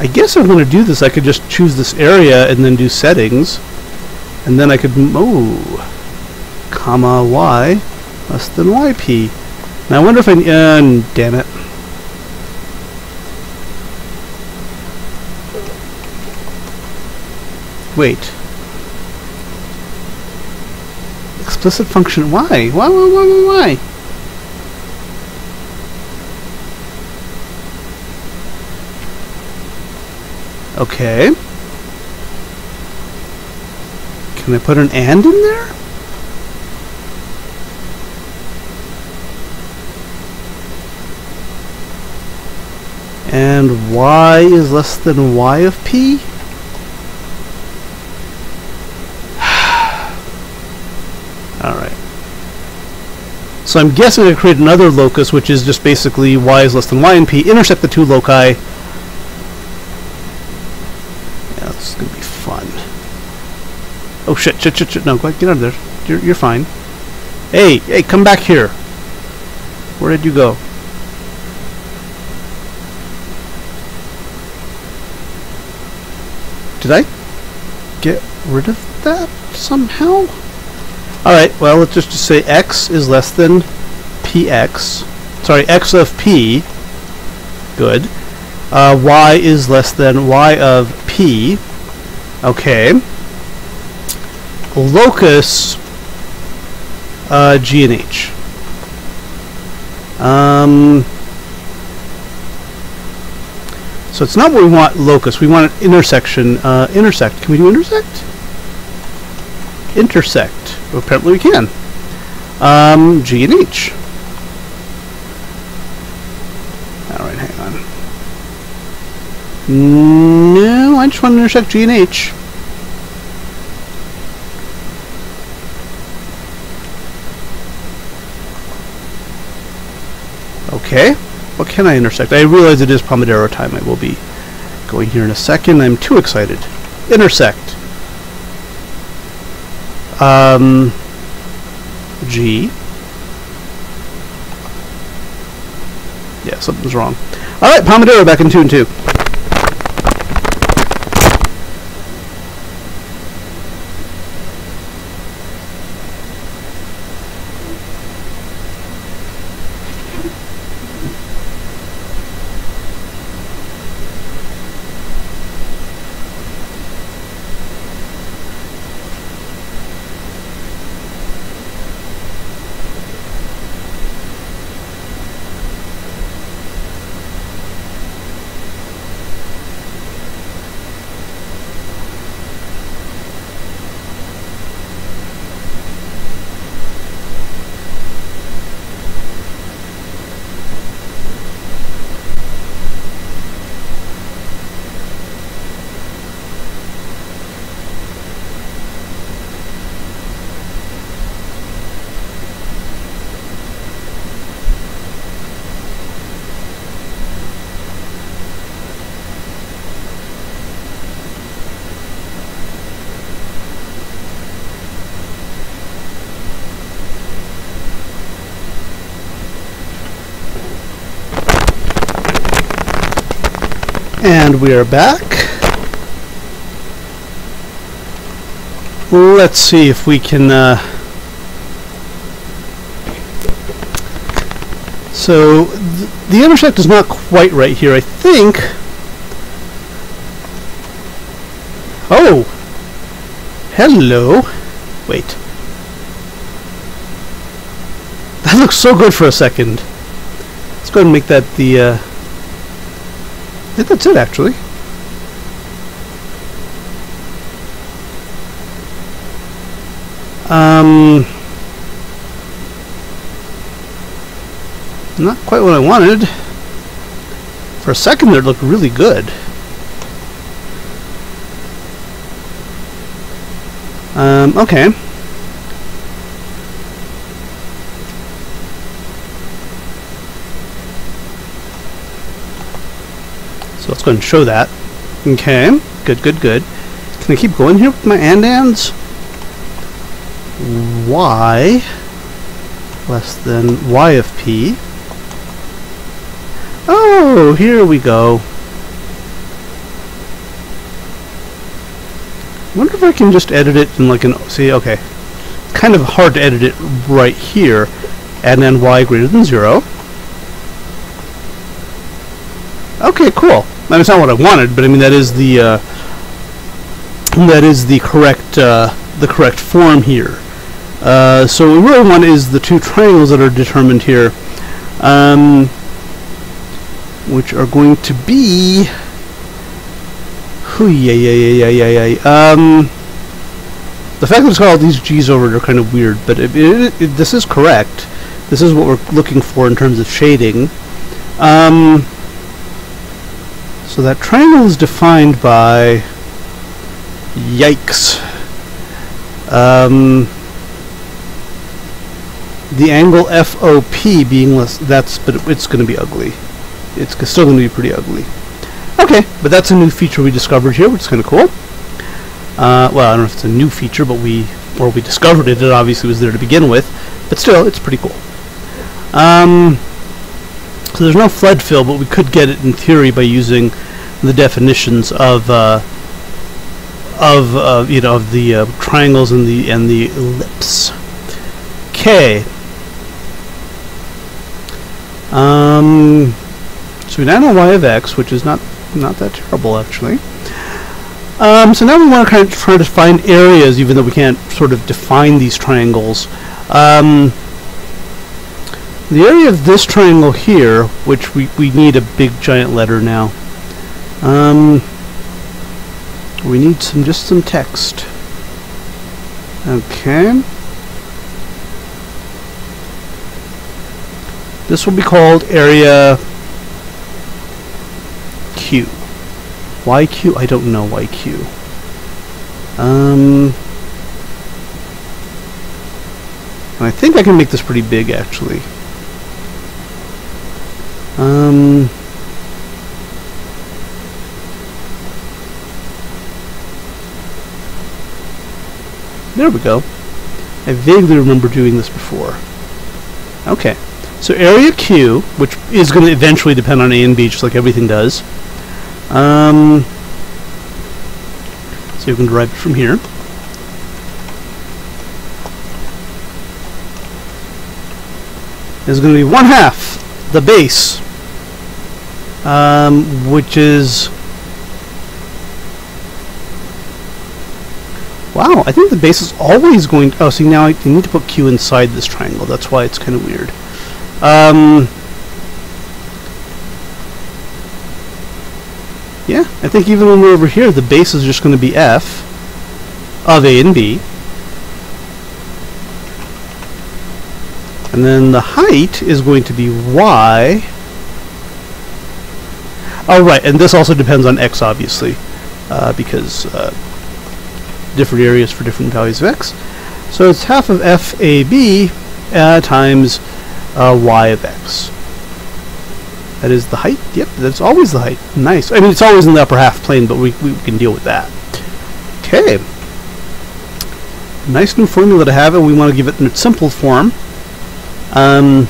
I guess I'm going to do this, I could just choose this area and then do settings. And then I could, oh, comma y less than yp. Now I wonder if I, uh, damn it. Wait. Explicit function. Why? Why? Why? Why? Why? why? Okay. Can I put an and in there? And y is less than y of p? So I'm guessing I create another locus, which is just basically y is less than y and p, intersect the two loci. Yeah, this is going to be fun. Oh shit, shit, shit, shit, no, go ahead, get out of there. You're, you're fine. Hey, hey, come back here. Where did you go? Did I get rid of that somehow? Alright, well, let's just say x is less than px. Sorry, x of p. Good. Uh, y is less than y of p. Okay. Locus uh, G and H. Um, so it's not what we want locus. We want an intersection. Uh, intersect. Can we do intersect? Intersect. Apparently we can. Um, G and H. Alright, hang on. No, I just want to intersect G and H. Okay. What can I intersect? I realize it is Pomodoro time. I will be going here in a second. I'm too excited. Intersect. Um, G. Yeah, something's wrong. Alright, Pomodoro back in 2 and 2. We are back. Let's see if we can... Uh, so, th the intersect is not quite right here. I think... Oh! Hello! Wait. That looks so good for a second. Let's go ahead and make that the... Uh, Think that's it, actually. Um, not quite what I wanted. For a second there, it looked really good. Um, okay. Go and show that. Okay, good, good, good. Can I keep going here with my and-ands? Y less than y of p. Oh, here we go. wonder if I can just edit it in like an... See, okay. It's kind of hard to edit it right here. And then y greater than 0. Okay, cool. I mean, it's not what I wanted, but I mean that is the uh, that is the correct uh, the correct form here. Uh, so what we really want is the two triangles that are determined here, um, which are going to be. Hoo yeah yeah yeah yeah yeah yeah. Um, the fact that it's got all these G's over it are kind of weird, but it, it, it, this is correct. This is what we're looking for in terms of shading. Um, So that triangle is defined by yikes. Um, the angle FOP being less that's but it's going to be ugly. It's still going to be pretty ugly. Okay, but that's a new feature we discovered here, which is kind of cool. Uh, well, I don't know if it's a new feature, but we or we discovered it. It obviously was there to begin with, but still, it's pretty cool. Um, so there's no flood fill, but we could get it in theory by using the definitions of uh, of uh, you know of the uh, triangles and the and the ellipse. Okay. Um, so we now know y of x, which is not not that terrible actually. Um, so now we want to kind of try to find areas, even though we can't sort of define these triangles. Um, the area of this triangle here, which we, we need a big giant letter now. Um, we need some just some text. Okay. This will be called area Q. YQ? I don't know YQ. Um, I think I can make this pretty big, actually. Um, there we go. I vaguely remember doing this before. Okay. So area Q, which is going to eventually depend on A and B, just like everything does. Um, so you can derive it from here. Is going to be one half the base, um, which is wow. I think the base is always going. To, oh, see now I need to put Q inside this triangle. That's why it's kind of weird. Um, yeah, I think even when we're over here, the base is just going to be f of a and b. And then the height is going to be y. Oh, right, and this also depends on x, obviously, uh, because uh, different areas for different values of x. So it's half of FAB uh, times uh, y of x. That is the height? Yep, that's always the height. Nice. I mean, it's always in the upper half plane, but we, we can deal with that. Okay. Nice new formula to have, and we want to give it in its simple form. Um,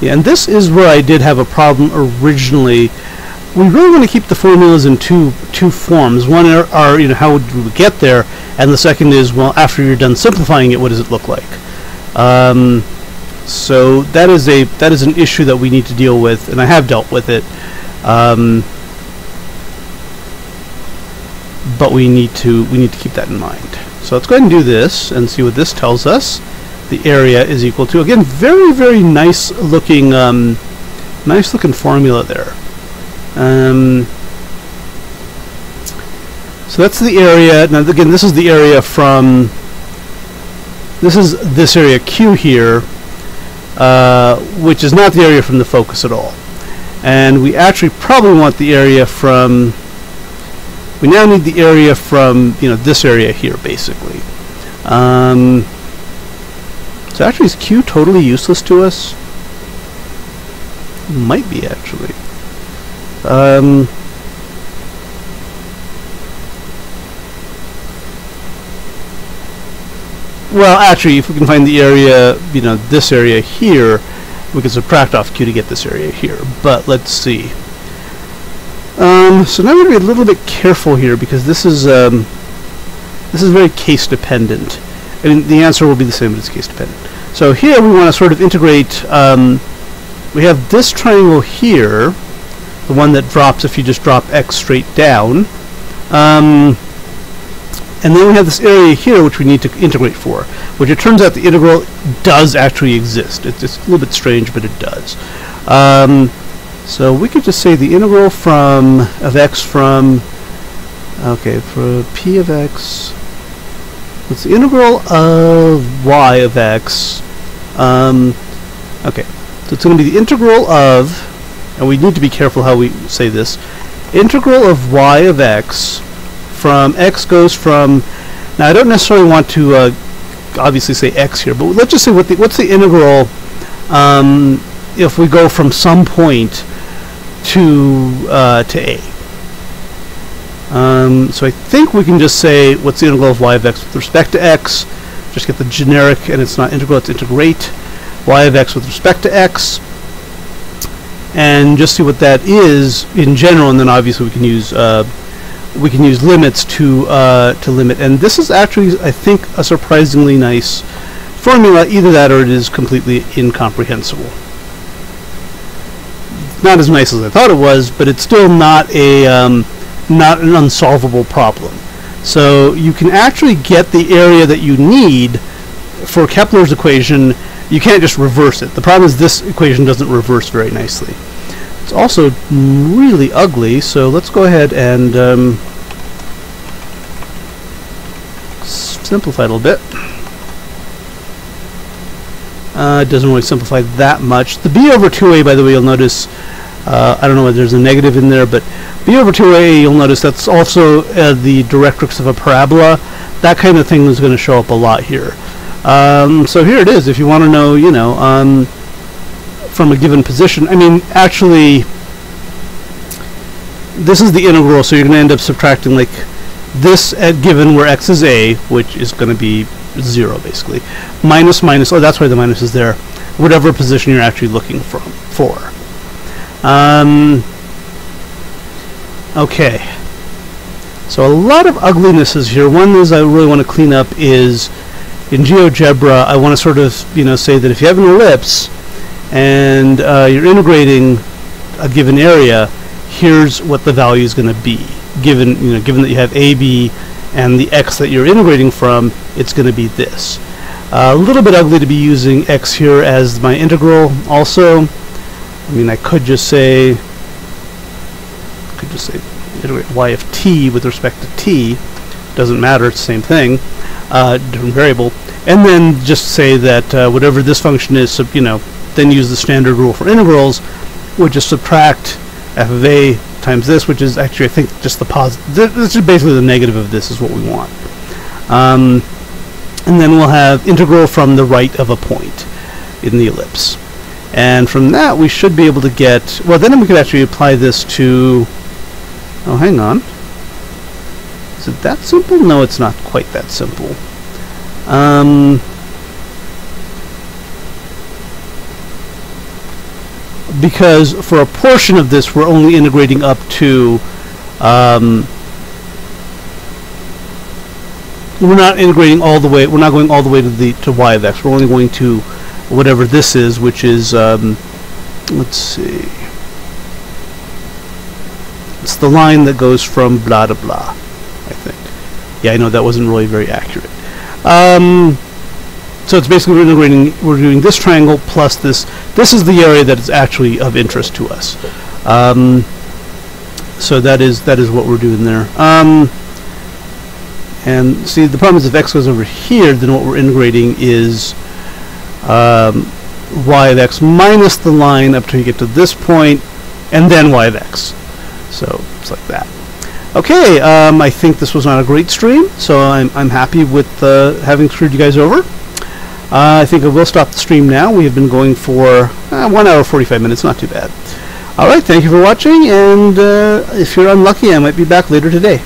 yeah, and this is where I did have a problem originally. We really want to keep the formulas in two two forms. One are, are you know how would we get there, and the second is well after you're done simplifying it, what does it look like? Um, so that is a that is an issue that we need to deal with, and I have dealt with it. Um, but we need to we need to keep that in mind. So let's go ahead and do this and see what this tells us the area is equal to. Again, very, very nice looking, um, nice looking formula there. Um, so that's the area. Now, again, this is the area from, this is this area Q here, uh, which is not the area from the focus at all. And we actually probably want the area from, we now need the area from, you know, this area here, basically. Um, so actually, is Q totally useless to us? Might be, actually. Um, well, actually, if we can find the area, you know, this area here, we can subtract off Q to get this area here. But let's see. Um, so now we're going to be a little bit careful here because this is um, this is very case dependent. Mean, the answer will be the same, but it's case dependent. So here we want to sort of integrate, um, we have this triangle here, the one that drops if you just drop x straight down. Um, and then we have this area here which we need to integrate for, which it turns out the integral does actually exist. It's, it's a little bit strange, but it does. Um, so we could just say the integral from of x from, okay, for p of x, what's the integral of y of x? Um, okay, so it's going to be the integral of and we need to be careful how we say this, integral of y of x from x goes from, now I don't necessarily want to uh, obviously say x here, but let's just say what the, what's the integral um, if we go from some point to uh, to a. Um, so I think we can just say what's the integral of y of x with respect to x. Just get the generic, and it's not integral, it's integrate y of x with respect to x. And just see what that is in general, and then obviously we can use uh, we can use limits to uh, to limit. And this is actually, I think, a surprisingly nice formula. Either that, or it is completely incomprehensible not as nice as I thought it was, but it's still not a um, not an unsolvable problem. So you can actually get the area that you need for Kepler's equation. You can't just reverse it. The problem is this equation doesn't reverse very nicely. It's also really ugly, so let's go ahead and um, simplify it a little bit. Uh, it doesn't really simplify that much. The b over 2a, by the way, you'll notice, uh, I don't know whether there's a negative in there, but b over 2a, you'll notice that's also uh, the directrix of a parabola. That kind of thing is going to show up a lot here. Um, so here it is, if you want to know, you know, um, from a given position. I mean, actually, this is the integral, so you're going to end up subtracting, like, this at given where x is a, which is going to be 0 basically. Minus minus, oh that's why the minus is there. Whatever position you're actually looking from for. Um, okay. So a lot of uglinesses here. One is I really want to clean up is in GeoGebra I want to sort of you know say that if you have an ellipse and uh, you're integrating a given area, here's what the value is going to be. Given you know given that you have AB and the x that you're integrating from, it's going to be this. Uh, a little bit ugly to be using x here as my integral also. I mean, I could just say, just say integrate y of t with respect to t. Doesn't matter, it's the same thing, uh, different variable. And then just say that uh, whatever this function is, you know, then use the standard rule for integrals, which is subtract f of a times this, which is actually, I think, just the positive. This is basically the negative of this is what we want. Um, and then we'll have integral from the right of a point in the ellipse. And from that, we should be able to get, well, then we could actually apply this to, oh, hang on. Is it that simple? No, it's not quite that simple. Um, because for a portion of this we're only integrating up to um, we're not integrating all the way we're not going all the way to the to y of x we're only going to whatever this is which is um, let's see it's the line that goes from blah to blah I think yeah I know that wasn't really very accurate um, so it's basically we're integrating, we're doing this triangle plus this. This is the area that is actually of interest to us. Um, so that is that is what we're doing there. Um, and see, the problem is if x goes over here, then what we're integrating is um, y of x minus the line up till you get to this point, and then y of x. So it's like that. Okay, um, I think this was not a great stream, so I'm, I'm happy with uh, having screwed you guys over. Uh, I think I will stop the stream now. We have been going for uh, 1 hour 45 minutes, not too bad. Alright, thank you for watching, and uh, if you're unlucky, I might be back later today.